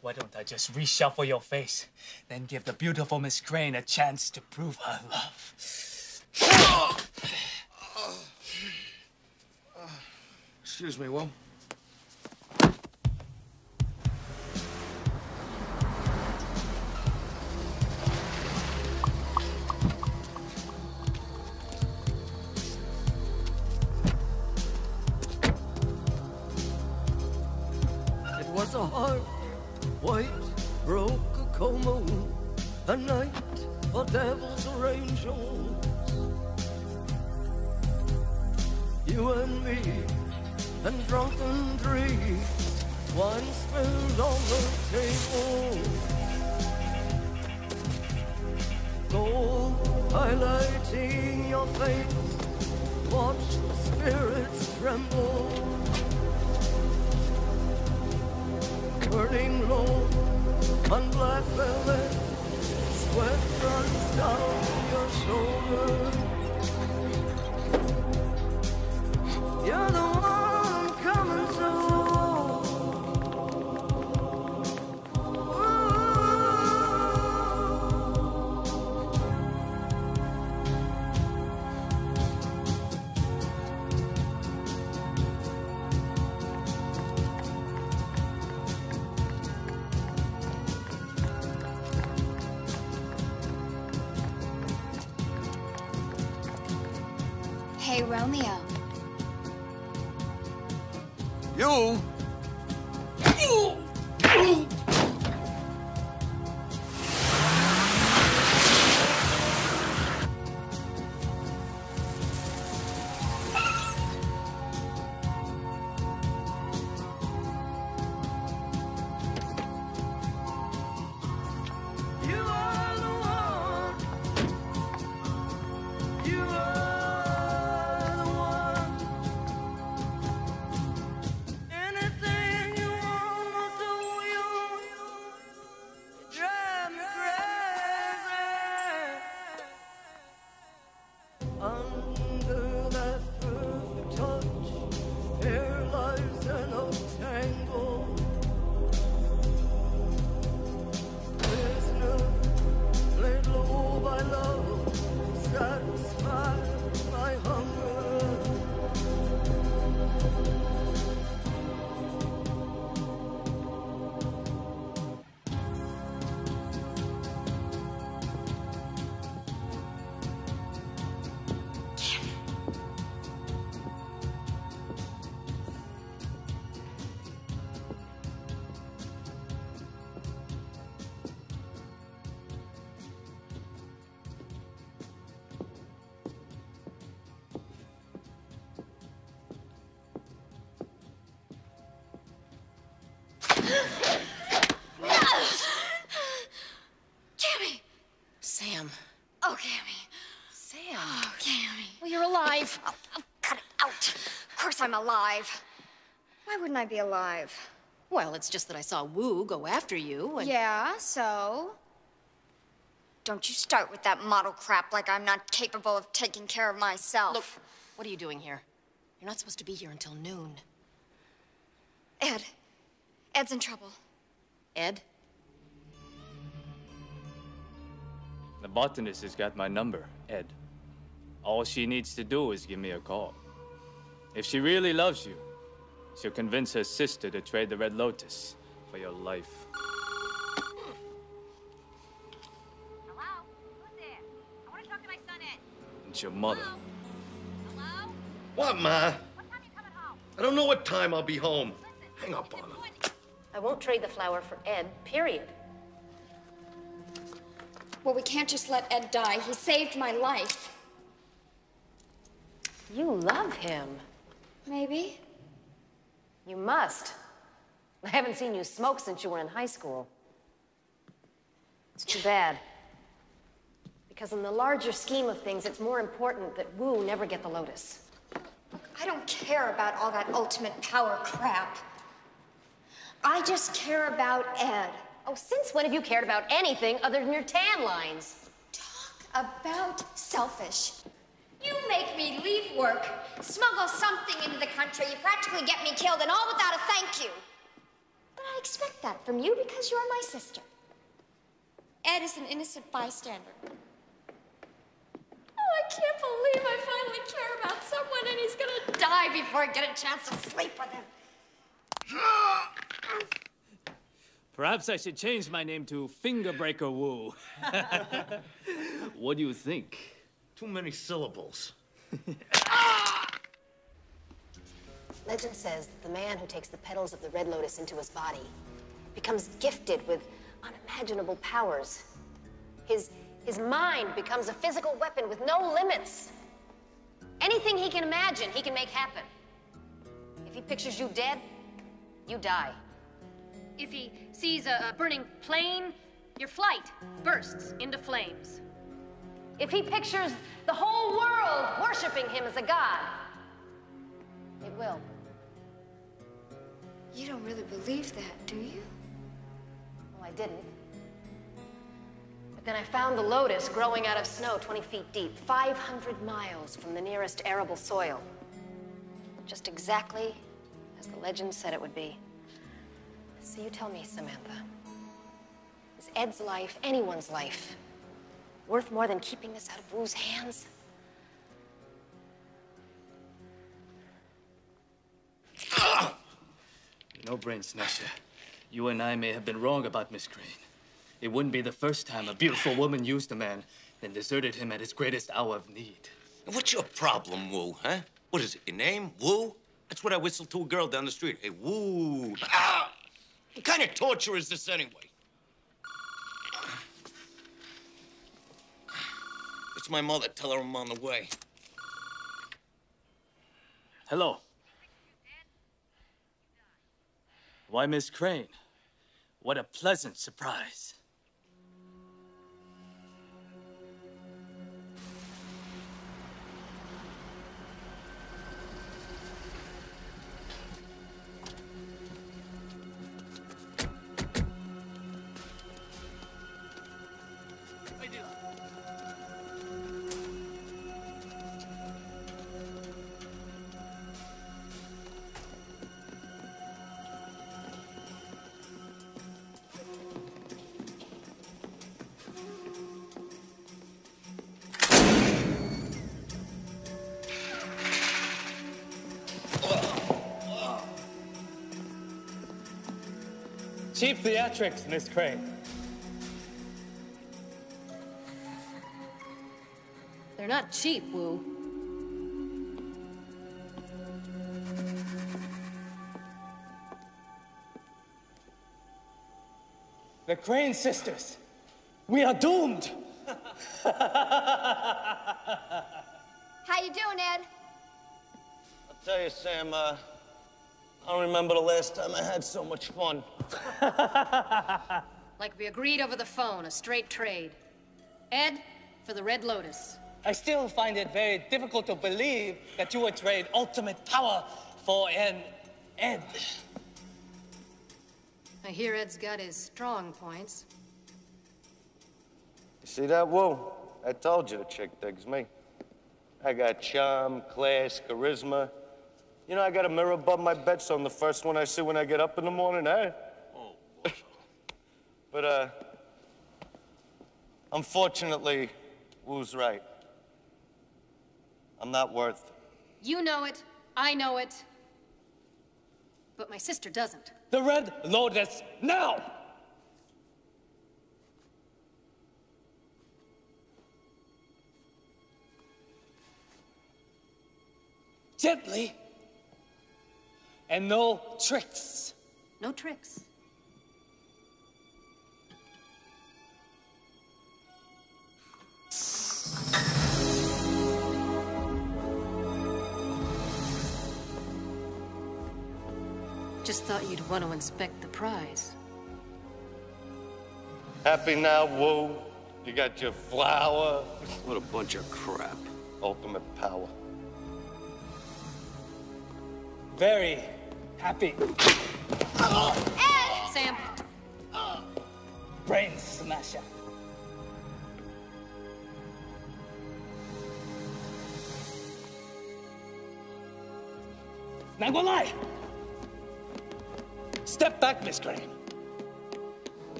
Why don't I just reshuffle your face, then give the beautiful Miss Crane a chance to prove her love? Excuse me, Will. It was a hard, and drunken dreams, wine spilled on the table. Gold highlighting your face, watch the spirits tremble. burning low on black velvet. Sweat runs down your shoulder. Why wouldn't be alive? Well, it's just that I saw Wu go after you and. Yeah, so? Don't you start with that model crap like I'm not capable of taking care of myself. Look, what are you doing here? You're not supposed to be here until noon. Ed. Ed's in trouble. Ed? The botanist has got my number, Ed. All she needs to do is give me a call. If she really loves you, she'll convince her sister to trade the Red Lotus for your life. Hello? Who's there? I want to talk to my son Ed. It's your mother. Hello? What, Ma? I don't know what time I'll be home. Hang up on him. I won't trade the flower for Ed, period. Well, we can't just let Ed die. He saved my life. You love him. Maybe. You must. I haven't seen you smoke since you were in high school. It's too bad. Because in the larger scheme of things, it's more important that Wu never get the Lotus. I don't care about all that ultimate power crap. I just care about Ed. Oh, since when have you cared about anything other than your tan lines? Talk about selfish. You make me leave work, smuggle something into the country, you practically get me killed, and all without a thank you. But I expect that from you because you're my sister. Ed is an innocent bystander. Oh, I can't believe I finally care about someone and he's gonna die before I get a chance to sleep with him. Perhaps I should change my name to Fingerbreaker Wu. what do you think? Too many syllables. Legend says that the man who takes the petals of the Red Lotus into his body becomes gifted with unimaginable powers. His, his mind becomes a physical weapon with no limits. Anything he can imagine, he can make happen. If he pictures you dead, you die. If he sees a, a burning plane, your flight bursts into flames. If he pictures the whole world worshiping him as a god, it will. You don't really believe that, do you? Well, I didn't. But then I found the lotus growing out of snow 20 feet deep, 500 miles from the nearest arable soil. Just exactly as the legend said it would be. So you tell me, Samantha, is Ed's life, anyone's life, worth more than keeping this out of Wu's hands? No brain snatcher. You and I may have been wrong about Miss Crane. It wouldn't be the first time a beautiful woman used a man, then deserted him at his greatest hour of need. What's your problem, Wu, huh? What is it, your name? Wu? That's what I whistle to a girl down the street. Hey, Wu. Ah! What kind of torture is this anyway? It's my mother. Tell her I'm on the way. Hello. Why, Miss Crane? What a pleasant surprise. Cheap theatrics, Miss Crane. They're not cheap, Wu. The Crane sisters. We are doomed. How you doing, Ed? I'll tell you, Sam, uh, I don't remember the last time I had so much fun. Like we agreed over the phone, a straight trade. Ed, for the Red Lotus. I still find it very difficult to believe that you would trade ultimate power for an Ed. I hear Ed's got his strong points. You see that, Wu? I told you the chick digs me. I got charm, class, charisma. You know, I got a mirror above my bed, so I'm the first one I see when I get up in the morning, eh? Oh. but, uh, unfortunately, Wu's right. I'm not worth. You know it. I know it. But my sister doesn't. The Red Lotus, now! Gently. And no tricks. No tricks. Just thought you'd want to inspect the prize. Happy now, Wu? You got your flower? What a bunch of crap. Ultimate power. Very happy. Ed! Sam. Brain smasher. Not gonna lie. Step back, Miss Crane.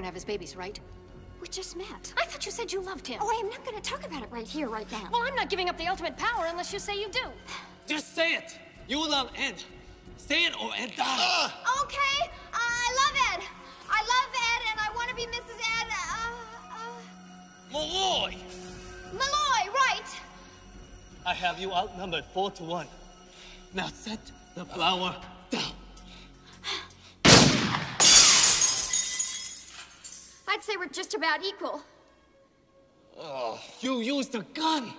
Gonna have his babies, right? We just met. I thought you said you loved him. Oh, I am not going to talk about it right here, right now. Well, I'm not giving up the ultimate power unless you say you do. Just say it. You love Ed. Say it or Ed dies. Okay, I love Ed. I love Ed, and I want to be Mrs. Ed. Uh, uh, Malloy! Malloy, right? I have you outnumbered four to one. Now set the flower I'd say we're just about equal. Oh, you used a gun.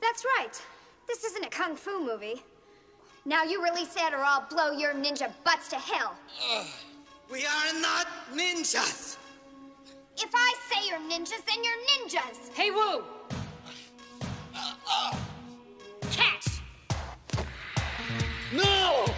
That's right. This isn't a kung fu movie. Now you release Ed or I'll blow your ninja butts to hell. We are not ninjas. If I say you're ninjas, then you're ninjas. Hey, Wu! Uh, uh. Catch! No!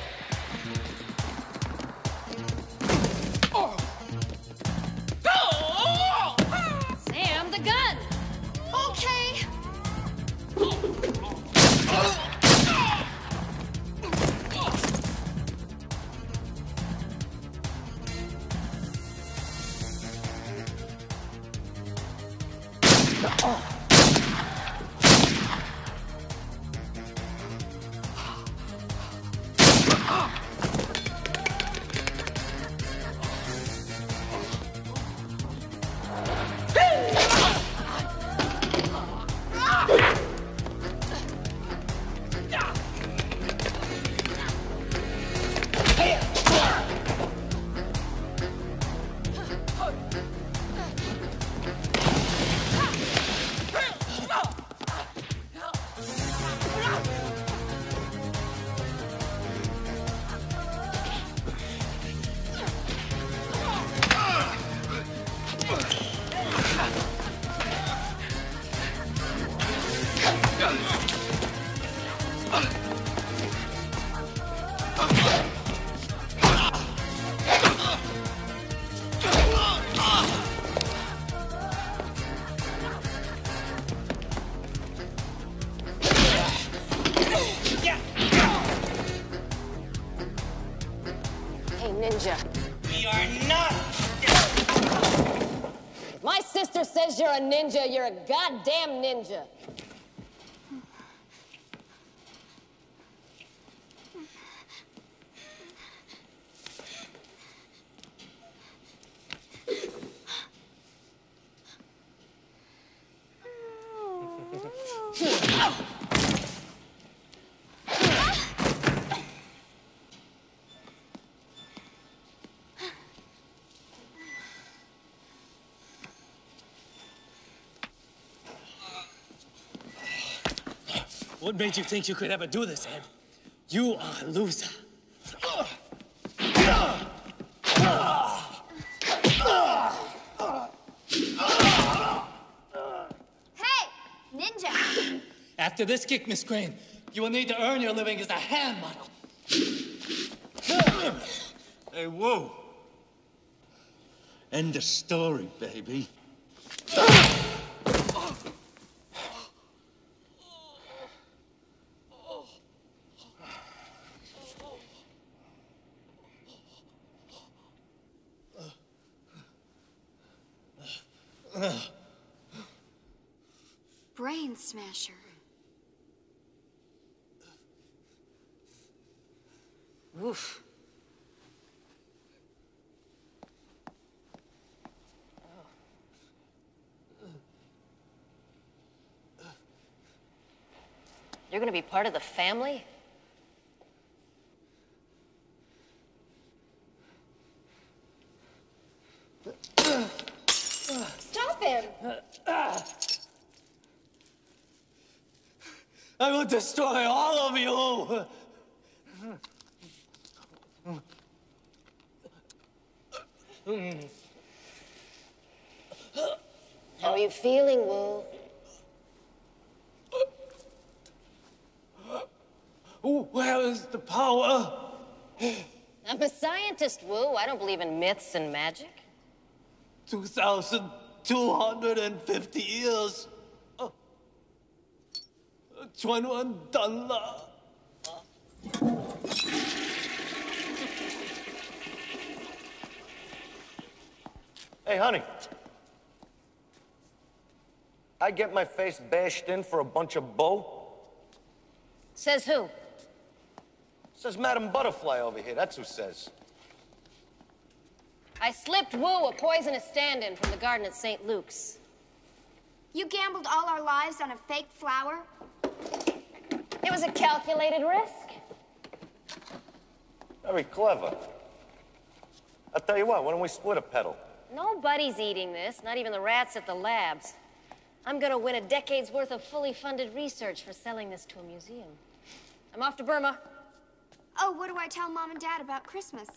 Ninja, you're a goddamn ninja. What made you think you could ever do this, Ed? You are a loser. Hey, ninja! After this kick, Miss Crane, you will need to earn your living as a hand model. Hey, whoa. End of story, baby. Brain smasher. Oof. You're gonna be part of the family? Stop him! I will destroy all of you! How are you feeling, Wu? Where is the power? I'm a scientist, Wu. I don't believe in myths and magic. 2,250 years. Uh, 21 dollar. Hey, honey. I get my face bashed in for a bunch of bull? Says who? Says Madam Butterfly over here. That's who says. I slipped Wu a poisonous stand-in from the garden at St. Luke's. You gambled all our lives on a fake flower? It was a calculated risk. Very clever. I'll tell you what, why don't we split a petal? Nobody's eating this, not even the rats at the labs. I'm gonna win a decade's worth of fully funded research for selling this to a museum. I'm off to Burma. Oh, what do I tell Mom and Dad about Christmas?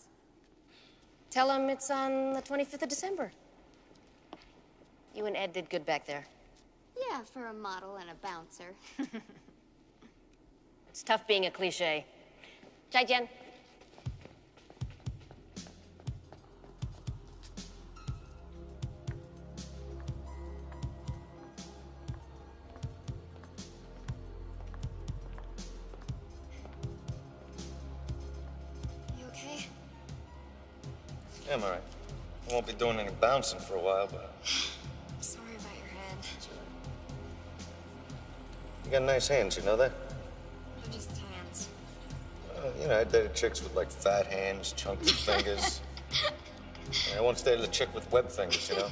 Tell them it's on the 25th of December. You and Ed did good back there. Yeah, for a model and a bouncer. It's tough being a cliche. Chai Jen. Doing any bouncing for a while, but I'm sorry about your head. you got nice hands, you know that? They're just hands. Uh, you know, I dated chicks with like fat hands, chunky fingers. And I once dated a chick with web fingers, you know?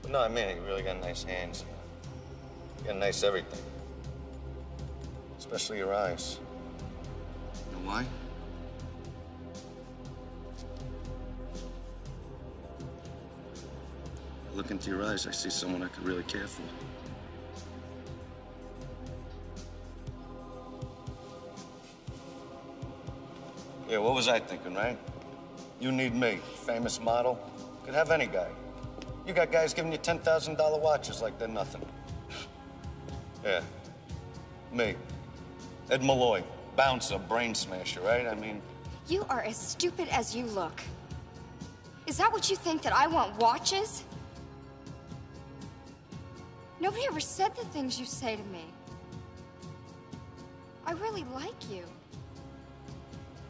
But no, I mean, it. you really got nice hands. You got nice everything. Especially your eyes. You know why? I look into your eyes, I see someone I could really care for. Yeah, what was I thinking, right? You need me, famous model. Could have any guy. You got guys giving you $10,000 watches like they're nothing. Yeah. Me. Ed Malloy, bouncer, brain smasher, right? I mean, You are as stupid as you look. Is that what you think, that I want watches? Nobody ever said the things you say to me. I really like you.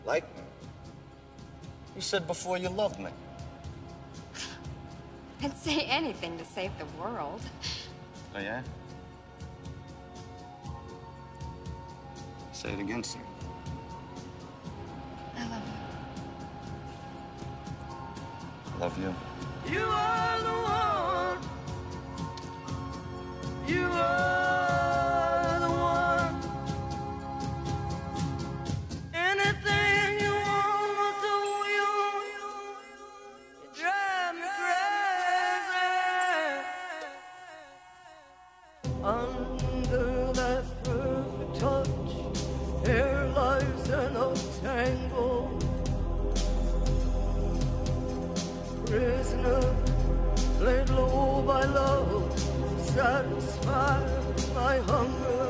like me. You said before you loved me. I'd say anything to save the world. Oh, yeah? Say it again, sir. I love you. I Love you. You are the one. You are the one. Anything you want, I'll drive me crazy. Under that perfect Here lies in a tangle. Prisoner, laid low by love, satisfy my hunger.